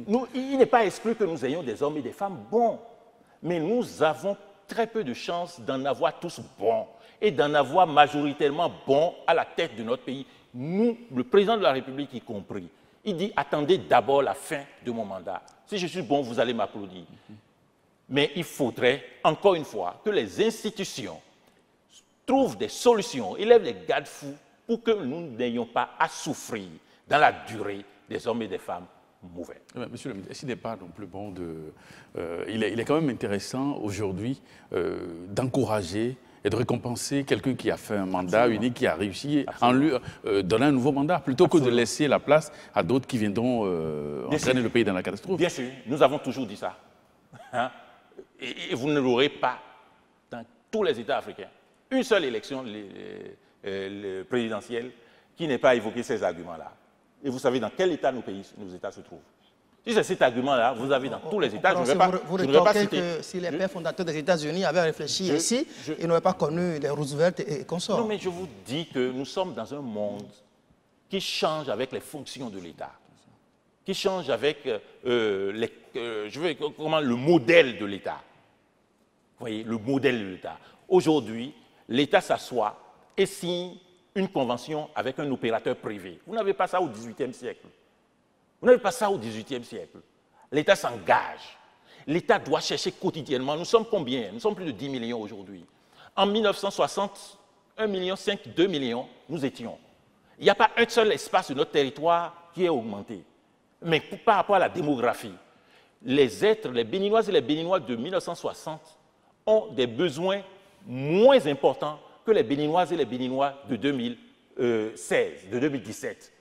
B: nous, il n'est pas exclu que nous ayons des hommes et des femmes bons, mais nous avons très peu de chances d'en avoir tous bons et d'en avoir majoritairement bons à la tête de notre pays. Nous, le président de la République y compris, il dit attendez d'abord la fin de mon mandat. Si je suis bon, vous allez m'applaudir. Mais il faudrait, encore une fois, que les institutions trouvent des solutions, élèvent les garde-fous pour que nous n'ayons pas à souffrir dans la durée des hommes et des femmes mauvais.
A: Monsieur le ministre, n'est pas non plus bon de... Euh, il, est, quand même intéressant aujourd'hui euh, d'encourager et de récompenser quelqu'un qui a fait un mandat unique, qui a réussi, en lui euh, donner un nouveau mandat, plutôt que de laisser la place à d'autres qui viendront entraîner le pays dans la catastrophe.
B: Bien sûr, nous avons toujours dit ça. Hein et, vous ne l'aurez pas dans tous les États africains. Une seule élection euh, présidentielle qui n'ait pas évoqué ces arguments-là. Et vous savez dans quel État nos pays, nos États se trouvent. Si c'est cet argument-là, vous avez dans tous les États, je ne vais pas,
C: vous, vous pas citer. que si les pères fondateurs des États-Unis avaient réfléchi ici, ils n'auraient pas connu les Roosevelt et consorts.
B: Non, mais je vous dis que nous sommes dans un monde qui change avec les fonctions de l'État, qui change avec euh, euh, comment, le modèle de l'État. Vous voyez, le modèle de l'État. Aujourd'hui, l'État s'assoit et signe une convention avec un opérateur privé. Vous n'avez pas ça au XVIIIe siècle. Vous n'avez pas ça au XVIIIe siècle. L'État s'engage. L'État doit chercher quotidiennement. Nous sommes combien? Nous sommes plus de 10 millions aujourd'hui. En 1960, 1 million 5, 2 millions, nous étions. Il n'y a pas un seul espace de notre territoire qui est augmenté. Mais par rapport à la démographie, les êtres, les Béninoises et les Béninois de 1960 ont des besoins moins importants que les Béninoises et les Béninois de 2016, de 2017.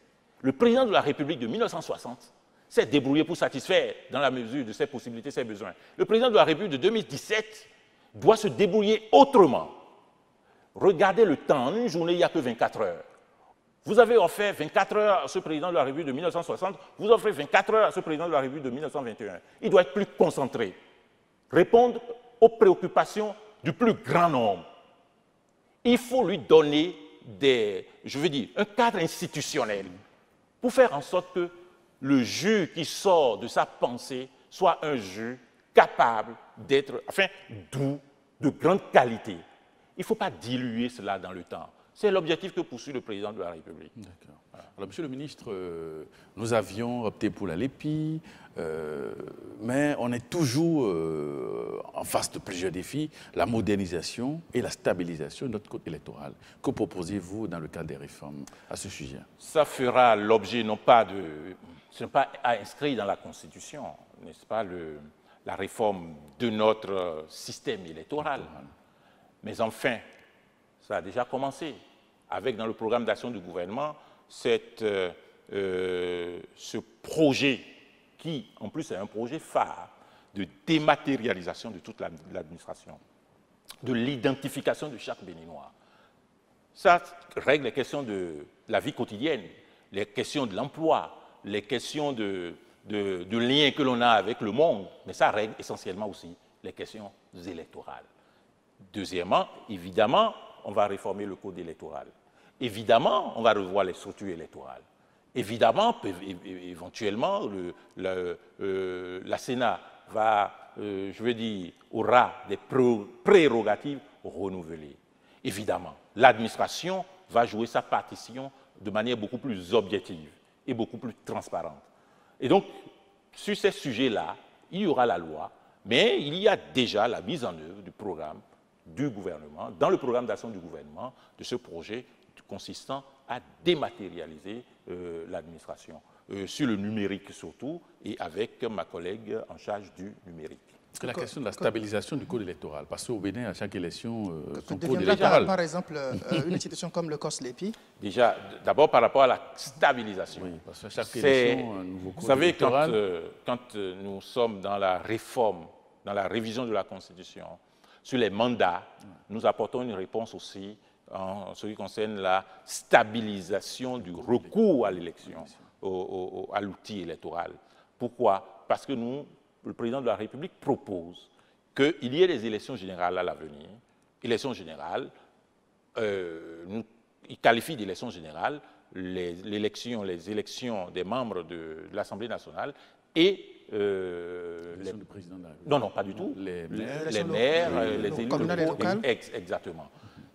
B: Le président de la République de 1960 s'est débrouillé pour satisfaire, dans la mesure de ses possibilités, ses besoins. Le président de la République de 2017 doit se débrouiller autrement. Regardez le temps, en une journée, il n'y a que 24 heures. Vous avez offert 24 heures à ce président de la République de 1960, vous offrez 24 heures à ce président de la République de 1921. Il doit être plus concentré, répondre aux préoccupations du plus grand nombre. Il faut lui donner des, je veux dire, un cadre institutionnel pour faire en sorte que le jus qui sort de sa pensée soit un jus capable d'être, enfin, doux, de grande qualité. Il ne faut pas diluer cela dans le temps. C'est l'objectif que poursuit le président de la République.
A: D'accord. Alors, Monsieur le ministre, euh, nous avions opté pour la LEPI, euh, mais on est toujours euh, en face de plusieurs défis, la modernisation et la stabilisation de notre code électoral. Que proposez-vous dans le cadre des réformes à ce sujet?
B: Ça fera l'objet non pas de... Ce n'est pas inscrit dans la Constitution, n'est-ce pas, le, la réforme de notre système électoral. Mais enfin, ça a déjà commencé, avec dans le programme d'action du gouvernement, euh, euh, ce projet qui, en plus, est un projet phare de dématérialisation de toute l'administration, de l'identification de chaque béninois. Ça règle les questions de la vie quotidienne, les questions de l'emploi, les questions de, de, de lien que l'on a avec le monde, mais ça règle essentiellement aussi les questions électorales. Deuxièmement, évidemment, on va réformer le code électoral. Évidemment, on va revoir les structures électorales. Évidemment, éventuellement, le, euh, la Sénat va, euh, je veux dire, aura des prérogatives renouvelées. Évidemment, l'administration va jouer sa partition de manière beaucoup plus objective et beaucoup plus transparente. Et donc, sur ces sujets-là, il y aura la loi, mais il y a déjà la mise en œuvre du programme du gouvernement, dans le programme d'action du gouvernement, de ce projet consistant à dématérialiser euh, l'administration, euh, sur le numérique surtout, et avec ma collègue en charge du numérique.
A: C'est la question de la stabilisation du code électoral, parce qu'au Bénin, à chaque élection, euh, son
C: code électoral... Par, exemple, une institution comme le COSLEPI?
B: Déjà, d'abord par rapport à la stabilisation.
A: Oui, parce que chaque élection, un nouveau code
B: Vous savez,
A: électoral...
B: quand, quand nous sommes dans la réforme, dans la révision de la Constitution, sur les mandats, nous apportons une réponse aussi en ce qui concerne la stabilisation du recours à l'élection, à l'outil électoral. Pourquoi? Parce que nous, le président de la République propose qu'il y ait des élections générales à l'avenir. Élections générales, euh, il qualifie d'élections générales les, élections, les élections des membres de l'Assemblée nationale et
A: euh, les... du président de la
B: Non, non, pas du tout.
A: Les maires,
B: les, maires, les, les élus
C: locaux.
B: exactement.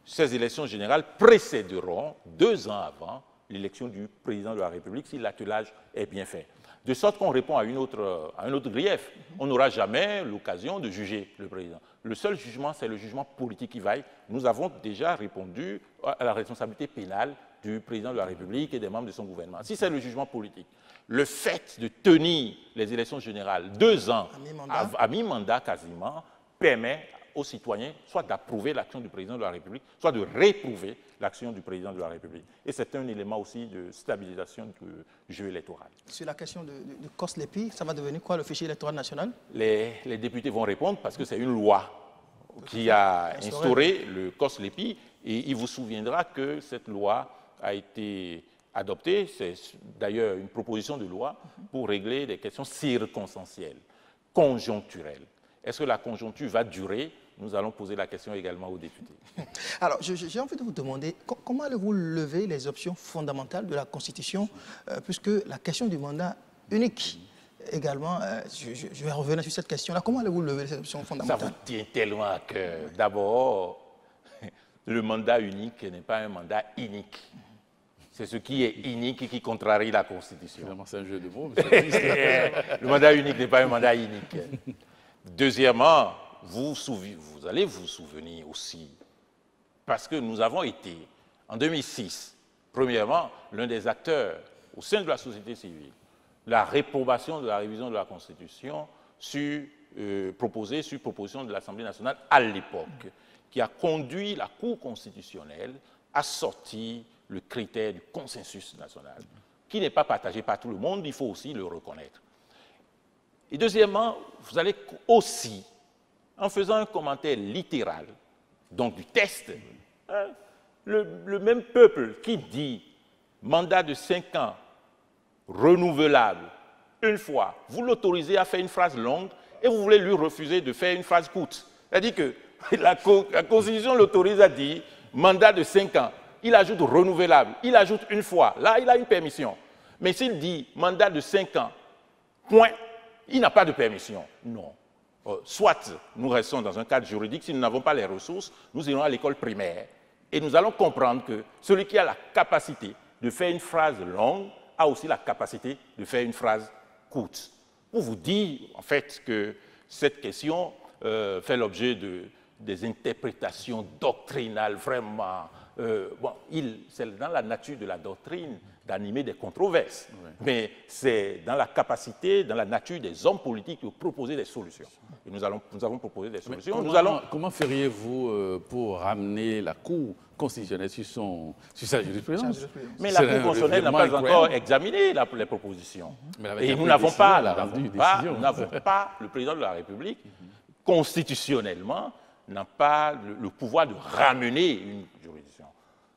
B: Ces élections générales précéderont, deux ans avant, l'élection du président de la République si l'attelage est bien fait. De sorte qu'on répond à, une autre, à un autre grief. On n'aura jamais l'occasion de juger le président. Le seul jugement, c'est le jugement politique qui vaille. Nous avons déjà répondu à la responsabilité pénale du président de la République et des membres de son gouvernement. Si c'est le jugement politique, le fait de tenir les élections générales deux ans à mi-mandat quasiment permet aux citoyens soit d'approuver l'action du président de la République, soit de réprouver l'action du président de la République. Et c'est un élément aussi de stabilisation du jeu électoral.
C: Sur la question de, de COSLEPI, ça va devenir quoi le fichier électoral national?
B: Les, les, députés vont répondre parce que c'est une loi qui a instauré le COSLEPI et il vous souviendra que cette loi a été adoptée, c'est d'ailleurs une proposition de loi pour régler des questions circonstancielles, conjoncturelles. Est-ce que la conjoncture va durer? Nous allons poser la question également aux députés.
C: Alors, j'ai envie de vous demander, comment allez-vous lever les options fondamentales de la Constitution, euh, puisque la question du mandat unique? Également, euh, je, vais revenir sur cette question-là, comment allez-vous lever les options fondamentales?
B: Ça vous tient tellement à cœur. D'abord, le mandat unique n'est pas un mandat unique. C'est ce qui est unique qui contrarie la Constitution.
A: C'est un jeu de mots.
B: le mandat unique n'est pas un mandat unique. Deuxièmement, vous, vous allez vous souvenir aussi, parce que nous avons été, en 2006, premièrement, l'un des acteurs au sein de la société civile, la réprobation de la révision de la Constitution sur, euh, proposée sur proposition de l'Assemblée nationale à l'époque, qui a conduit la Cour constitutionnelle à sortir le critère du consensus national, qui n'est pas partagé par tout le monde, il faut aussi le reconnaître. Et deuxièmement, vous allez aussi, en faisant un commentaire littéral, donc du test, hein, le, même peuple qui dit mandat de cinq ans, renouvelable, une fois, vous l'autorisez à faire une phrase longue et vous voulez lui refuser de faire une phrase courte. C'est-à-dire que la, la Constitution l'autorise à dire mandat de cinq ans. Il ajoute renouvelable, il ajoute une fois. Là, il a une permission. Mais s'il dit mandat de cinq ans, point, il n'a pas de permission. Non. Euh, soit nous restons dans un cadre juridique, si nous n'avons pas les ressources, nous irons à l'école primaire et nous allons comprendre que celui qui a la capacité de faire une phrase longue a aussi la capacité de faire une phrase courte. Pour vous dire, en fait, que cette question euh, fait l'objet de, des interprétations doctrinales vraiment. Euh, bon, c'est dans la nature de la doctrine d'animer des controverses, mais c'est dans la capacité, dans la nature des hommes politiques de proposer des solutions. Et nous, allons, nous avons proposé des solutions.
A: Comment,
B: nous allons...
A: comment feriez-vous euh, pour ramener la Cour constitutionnelle sur, son, sur sa jurisprudence?
B: Mais la Cour constitutionnelle n'a pas encore examiné les propositions. Et nous n'avons pas, nous n'avons pas, le président de la République, constitutionnellement, n'a pas le, pouvoir de ramener une juridiction.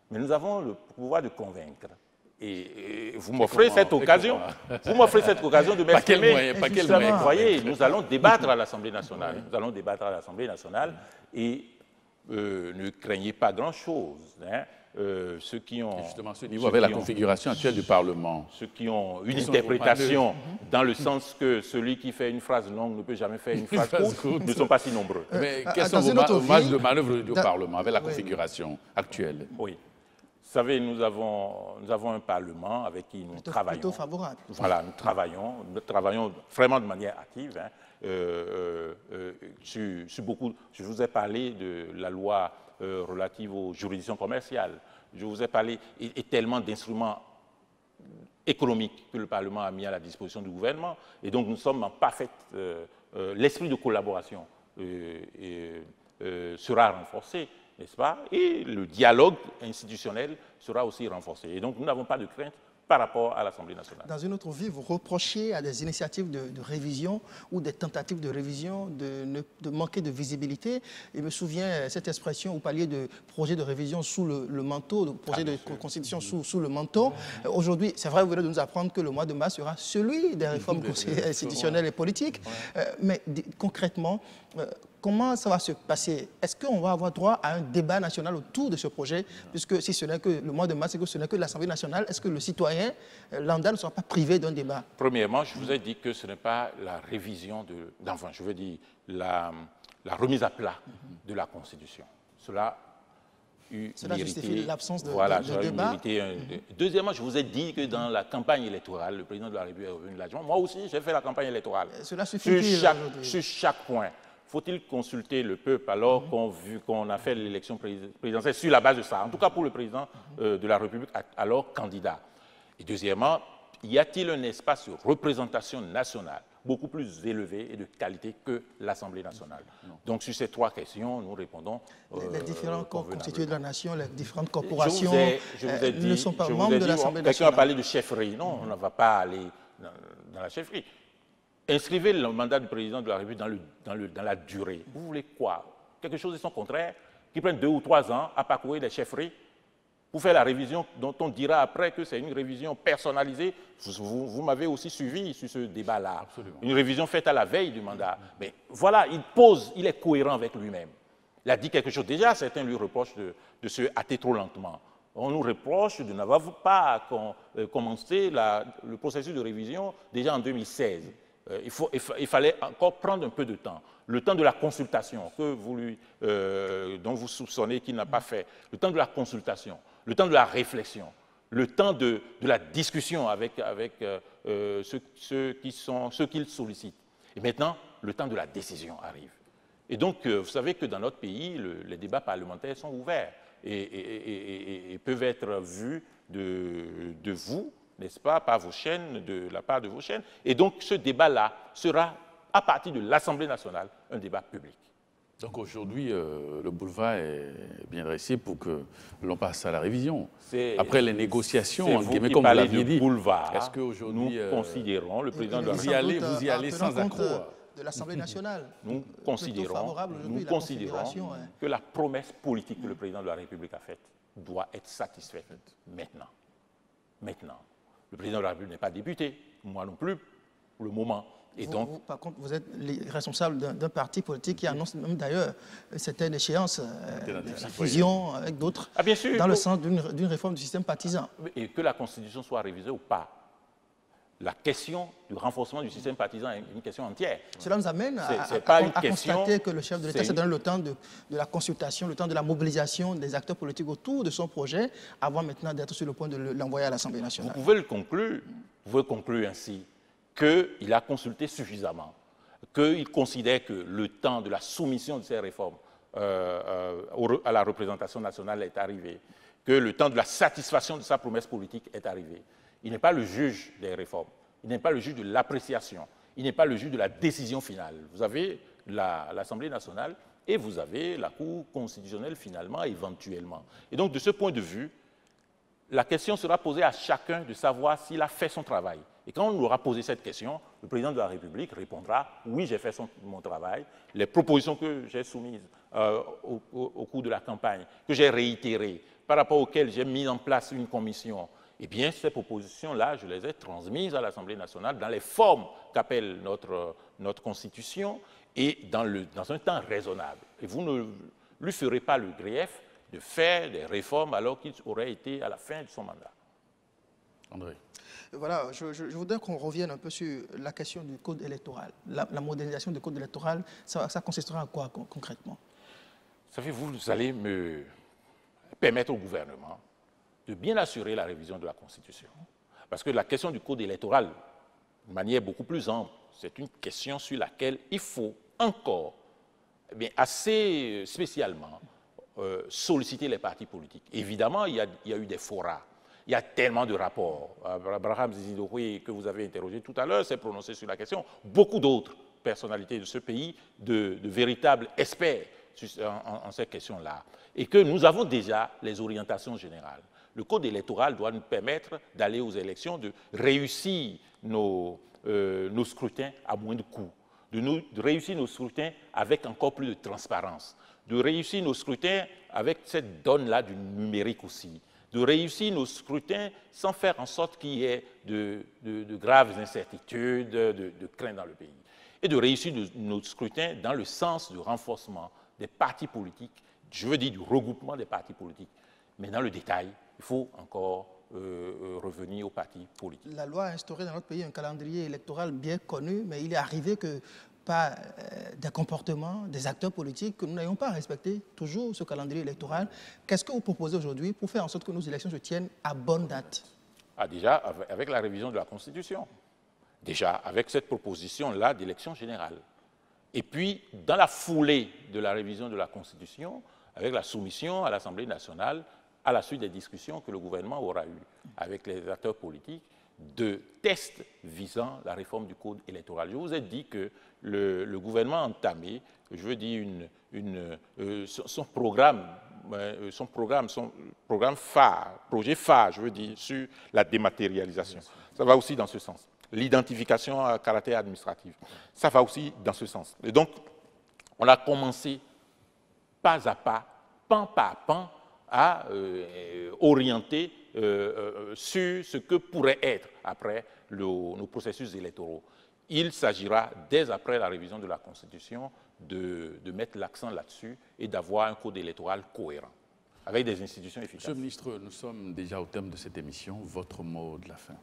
B: Mais nous avons le pouvoir de convaincre. Et, vous m'offrez cette occasion, vous m'offrez cette occasion de m'exprimer. Vous voyez, nous allons débattre à l'Assemblée nationale. Nous allons débattre à l'Assemblée nationale et euh, ne craignez pas grand-chose. Hein. Euh, ceux qui ont...
A: justement, ce niveau avec la configuration actuelle du Parlement.
B: Ceux qui ont une interprétation dans le sens que celui qui fait une phrase longue ne peut jamais faire une phrase courte ne sont pas si nombreux.
A: Mais quelles sont vos marges de manœuvre du Parlement avec la configuration actuelle?
B: Oui. Vous savez, nous avons, nous avons un Parlement avec qui nous travaillons.
C: Plutôt favorable.
B: Voilà, nous travaillons, nous travaillons vraiment de manière active. Hein. Euh, euh, sur, beaucoup, je vous ai parlé de la loi euh, relative aux juridictions commerciales. Je vous ai parlé et, tellement d'instruments économiques que le Parlement a mis à la disposition du gouvernement. Et donc nous sommes en parfaite... Euh, euh, l'esprit de collaboration sera renforcé, n'est-ce pas? Et le dialogue institutionnel sera aussi renforcé. Et donc nous n'avons pas de crainte par rapport à l'Assemblée nationale.
C: Dans une autre vie, vous reprochez à des initiatives de, révision ou des tentatives de révision de, de, manquer de visibilité. Il me souvient euh, cette expression, vous parliez de projet de révision sous le, manteau, de projet de constitution sous, sous, le manteau. Euh, aujourd'hui, c'est vrai, vous venez de nous apprendre que le mois de mars sera celui des réformes institutionnelles et politiques. Euh, mais concrètement, comment ça va se passer? Est-ce qu'on va avoir droit à un débat national autour de ce projet? Puisque si ce n'est que le mois de mars, que ce n'est que l'Assemblée nationale, est-ce que le citoyen euh, lambda ne sera pas privé d'un débat?
B: Premièrement, je vous ai dit que ce n'est pas la révision d'enfants, je veux dire la, remise à plat de la Constitution. Cela
C: Cela justifie l'absence de,
B: voilà,
C: débat.
B: Deuxièmement, je vous ai dit que dans la campagne électorale, le président de la République est revenu largement. Moi aussi, j'ai fait la campagne électorale.
C: Cela suffit
B: sur chaque, sur chaque point. Faut-il consulter le peuple alors qu'on a fait l'élection présidentielle sur la base de ça En tout cas pour le président euh, de la République, alors candidat? Et deuxièmement, y a-t-il un espace de représentation nationale beaucoup plus élevé et de qualité que l'Assemblée nationale? Donc sur ces trois questions, nous répondons.
C: les, euh, différents corps constitués de la nation, les différentes corporations euh, ne sont pas membres de l'Assemblée nationale.
B: Quelqu'un a parlé de chefferie. Non, on ne va pas aller dans la chefferie. Inscrivez le mandat du président de la République dans, la durée. Vous voulez quoi? Quelque chose de son contraire Qui prenne deux ou trois ans à parcourir les chefferies pour faire la révision dont on dira après que c'est une révision personnalisée. Vous, m'avez aussi suivi sur ce débat-là. Une révision faite à la veille du mandat. Mais voilà, il pose, il est cohérent avec lui-même. Il a dit quelque chose. Déjà, certains lui reprochent de, se hâter trop lentement. On nous reproche de n'avoir pas euh, commencé le processus de révision déjà en 2016. Euh, il, fallait encore prendre un peu de temps. Le temps de la consultation que vous euh, dont vous soupçonnez qu'il n'a pas fait, le temps de la consultation, le temps de la réflexion, le temps de, la discussion avec, euh, ceux, qui sont, ceux qu'il sollicite. Et maintenant, le temps de la décision arrive. Et donc, vous savez que dans notre pays, les débats parlementaires sont ouverts et, peuvent être vus de vous n'est-ce pas, par vos chaînes, de la part de vos chaînes. Et donc ce débat-là sera, à partir de l'Assemblée nationale, un débat public.
A: Donc aujourd'hui, euh, le boulevard est bien dressé pour que l'on passe à la révision. Après les négociations,
B: vous
A: comme
B: qui
A: vous l'aviez dit,
B: boulevard,
A: est-ce qu'aujourd'hui...
B: nous
A: euh,
B: considérons, le président de la
A: vous y allez, vous y allez sans accroc.
C: euh, de l'Assemblée nationale.
B: Nous considérons, nous
C: hein.
B: que la promesse politique que le président de la République a faite doit être satisfaite maintenant. Maintenant. Le président de la République n'est pas député, moi non plus, pour le moment. Et
C: Vous-
B: donc,
C: vous, par contre, vous êtes les responsables d'un parti politique qui annonce même d'ailleurs certaines échéances, euh, la fusion avec d'autres,
B: Ah, bien sûr,
C: dans le sens d'une d'une réforme du système partisan.
B: et que la Constitution soit révisée ou pas, la question du renforcement du système partisan est une question entière.
C: Cela nous amène à, à-
B: question-
C: constater que le chef de l'État
B: une-
C: donné le temps de, de la consultation, le temps de la mobilisation des acteurs politiques autour de son projet, avant maintenant d'être sur le point de le- l'envoyer à l'Assemblée
B: Vous
C: nationale.
B: pouvez le conclure, vous pouvez conclure ainsi qu'il a consulté suffisamment, qu'il considère que le temps de la soumission de ces réformes euh, euh, à la représentation nationale est arrivé, que le temps de la satisfaction de sa promesse politique est arrivé. Il n'est pas le juge des réformes, il n'est pas le juge de l'appréciation, il n'est pas le juge de la décision finale. Vous avez la- l'Assemblée nationale et vous avez la Cour constitutionnelle finalement, éventuellement. Et donc, de ce point de vue, la question sera posée à chacun de savoir s'il a fait son travail. Et quand on nous aura posé cette question, le président de la République répondra oui, j'ai fait mon travail. Les propositions que j'ai soumises euh, au cours de la campagne, que j'ai réitérées, par rapport auxquelles j'ai mis en place une commission, eh bien, ces propositions-là, je les ai transmises à l'Assemblée nationale dans les formes qu'appelle notre, notre Constitution et dans, le, dans un temps raisonnable. Et vous ne lui ferez pas le grief de faire des réformes alors qu'il aurait été à la fin de son mandat.
A: André.
C: Voilà, je, je- je voudrais qu'on revienne un peu sur la question du code électoral. La, la modernisation du code électoral, ça, ça consistera à quoi con- concrètement?
B: Vous savez, vous allez me permettre au gouvernement de bien assurer la révision de la Constitution. Parce que la question du code électoral, de manière beaucoup plus ample, c'est une question sur laquelle il faut encore, eh bien, assez spécialement, euh, solliciter les partis politiques. Évidemment, il y a, eu des forats. Il y a tellement de rapports. Abraham Zizidoué, que vous avez interrogé tout à l'heure, s'est prononcé sur la question. Beaucoup d'autres personnalités de ce pays, de, véritables experts en, en- en ces questions-là. Et que nous avons déjà les orientations générales. Le code électoral doit nous permettre d'aller aux élections, de réussir nos, euh, scrutins à moins de coûts, de, réussir nos scrutins avec encore plus de transparence, de réussir nos scrutins avec cette donne-là du numérique aussi, de réussir nos scrutins sans faire en sorte qu'il y ait de, graves incertitudes, de, de craintes dans le pays, et de réussir nos scrutins dans le sens du renforcement des partis politiques, je veux dire du regroupement des partis politiques. Mais dans le détail, il faut encore euh, euh, revenir aux partis politiques.
C: La loi a instauré dans notre pays un calendrier électoral bien connu, mais il est arrivé que par euh, des comportements des acteurs politiques que nous n'ayons pas respecté toujours ce calendrier électoral. Qu'est-ce que vous proposez aujourd'hui pour faire en sorte que nos élections se tiennent à bonne date?
B: Ah, déjà, avec- avec la révision de la Constitution. Déjà, avec cette proposition-là d'élection générale. Et puis, dans la foulée de la révision de la Constitution, avec la soumission à l'Assemblée nationale, à la suite des discussions que le gouvernement aura eues avec les acteurs politiques, de tests visant la réforme du code électoral. Je vous ai dit que le, le gouvernement a entamé, je veux dire, une, une, euh, son, son programme, euh, son programme, son programme phare, projet phare, je veux dire, sur la dématérialisation. Ça va aussi dans ce sens. L'identification à caractère administratif, ça va aussi dans ce sens. Et donc, on a commencé pas à pas, pan par pan, à euh, orienter euh, euh, sur ce que pourrait être après le- nos processus électoraux. Il s'agira, dès après la révision de la Constitution, de, de mettre l'accent là-dessus et d'avoir un code électoral cohérent, avec des institutions efficaces.
A: Monsieur le ministre, nous sommes déjà au terme de cette émission. Votre mot de la fin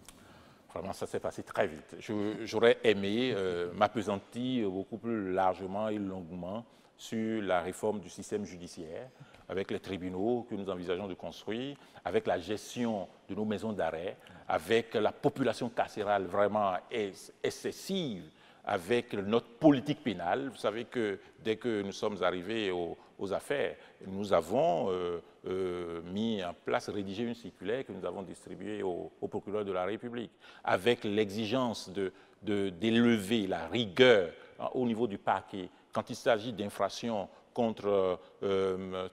B: Vraiment, ça s'est passé très vite. J'aurais aimé euh, m'apesantir beaucoup plus largement et longuement sur la réforme du système judiciaire, avec les tribunaux que nous envisageons de construire, avec la gestion de nos maisons d'arrêt, avec la population carcérale vraiment ex- excessive, avec notre politique pénale. Vous savez que dès que nous sommes arrivés aux, affaires, nous avons euh, euh, mis en place, rédigé une circulaire que nous avons distribuée au, au procureur de la République, avec l'exigence de- de- d'élever la rigueur hein, au niveau du parquet quand il s'agit d'infractions contre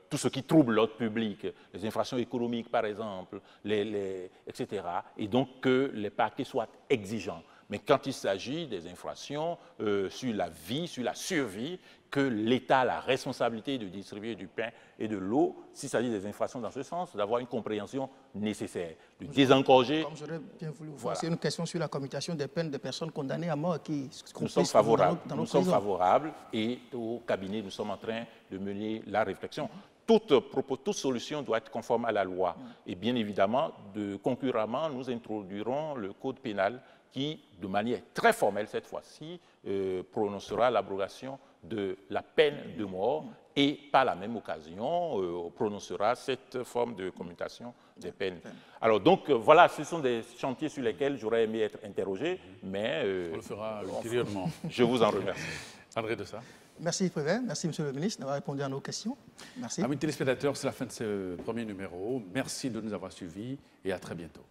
B: tout ce qui trouble l'ordre public, les infractions économiques par exemple, etc. Et donc que les parquets soient exigeants. Mais quand il s'agit des infractions sur la vie, sur la survie, que l'État a la responsabilité de distribuer du pain et de l'eau, s'il s'agit des infractions dans ce sens, d'avoir une compréhension nécessaire, de désencourager.
C: Comme j'aurais bien voulu vous c'est une question sur la commutation des peines des personnes condamnées à mort qui
B: Nous sommes favorables, nous sommes favorables et au cabinet, nous sommes en train de mener la réflexion. Toute, propos, toute solution doit être conforme à la loi. Et bien évidemment, de, concurremment, nous introduirons le code pénal qui, de manière très formelle cette fois-ci, euh, prononcera l'abrogation de la peine de mort et par la même occasion euh, prononcera cette forme de commutation des peines. Alors donc euh, voilà, ce sont des chantiers sur lesquels j'aurais aimé être interrogé, mais...
A: Euh, On le fera ultérieurement.
B: Je vous en remercie.
A: André de ça.
C: Merci Prévert, merci Monsieur le Ministre d'avoir répondu à nos questions. Merci.
A: Amis téléspectateurs, c'est la fin de ce premier numéro. Merci de nous avoir suivis et à très bientôt.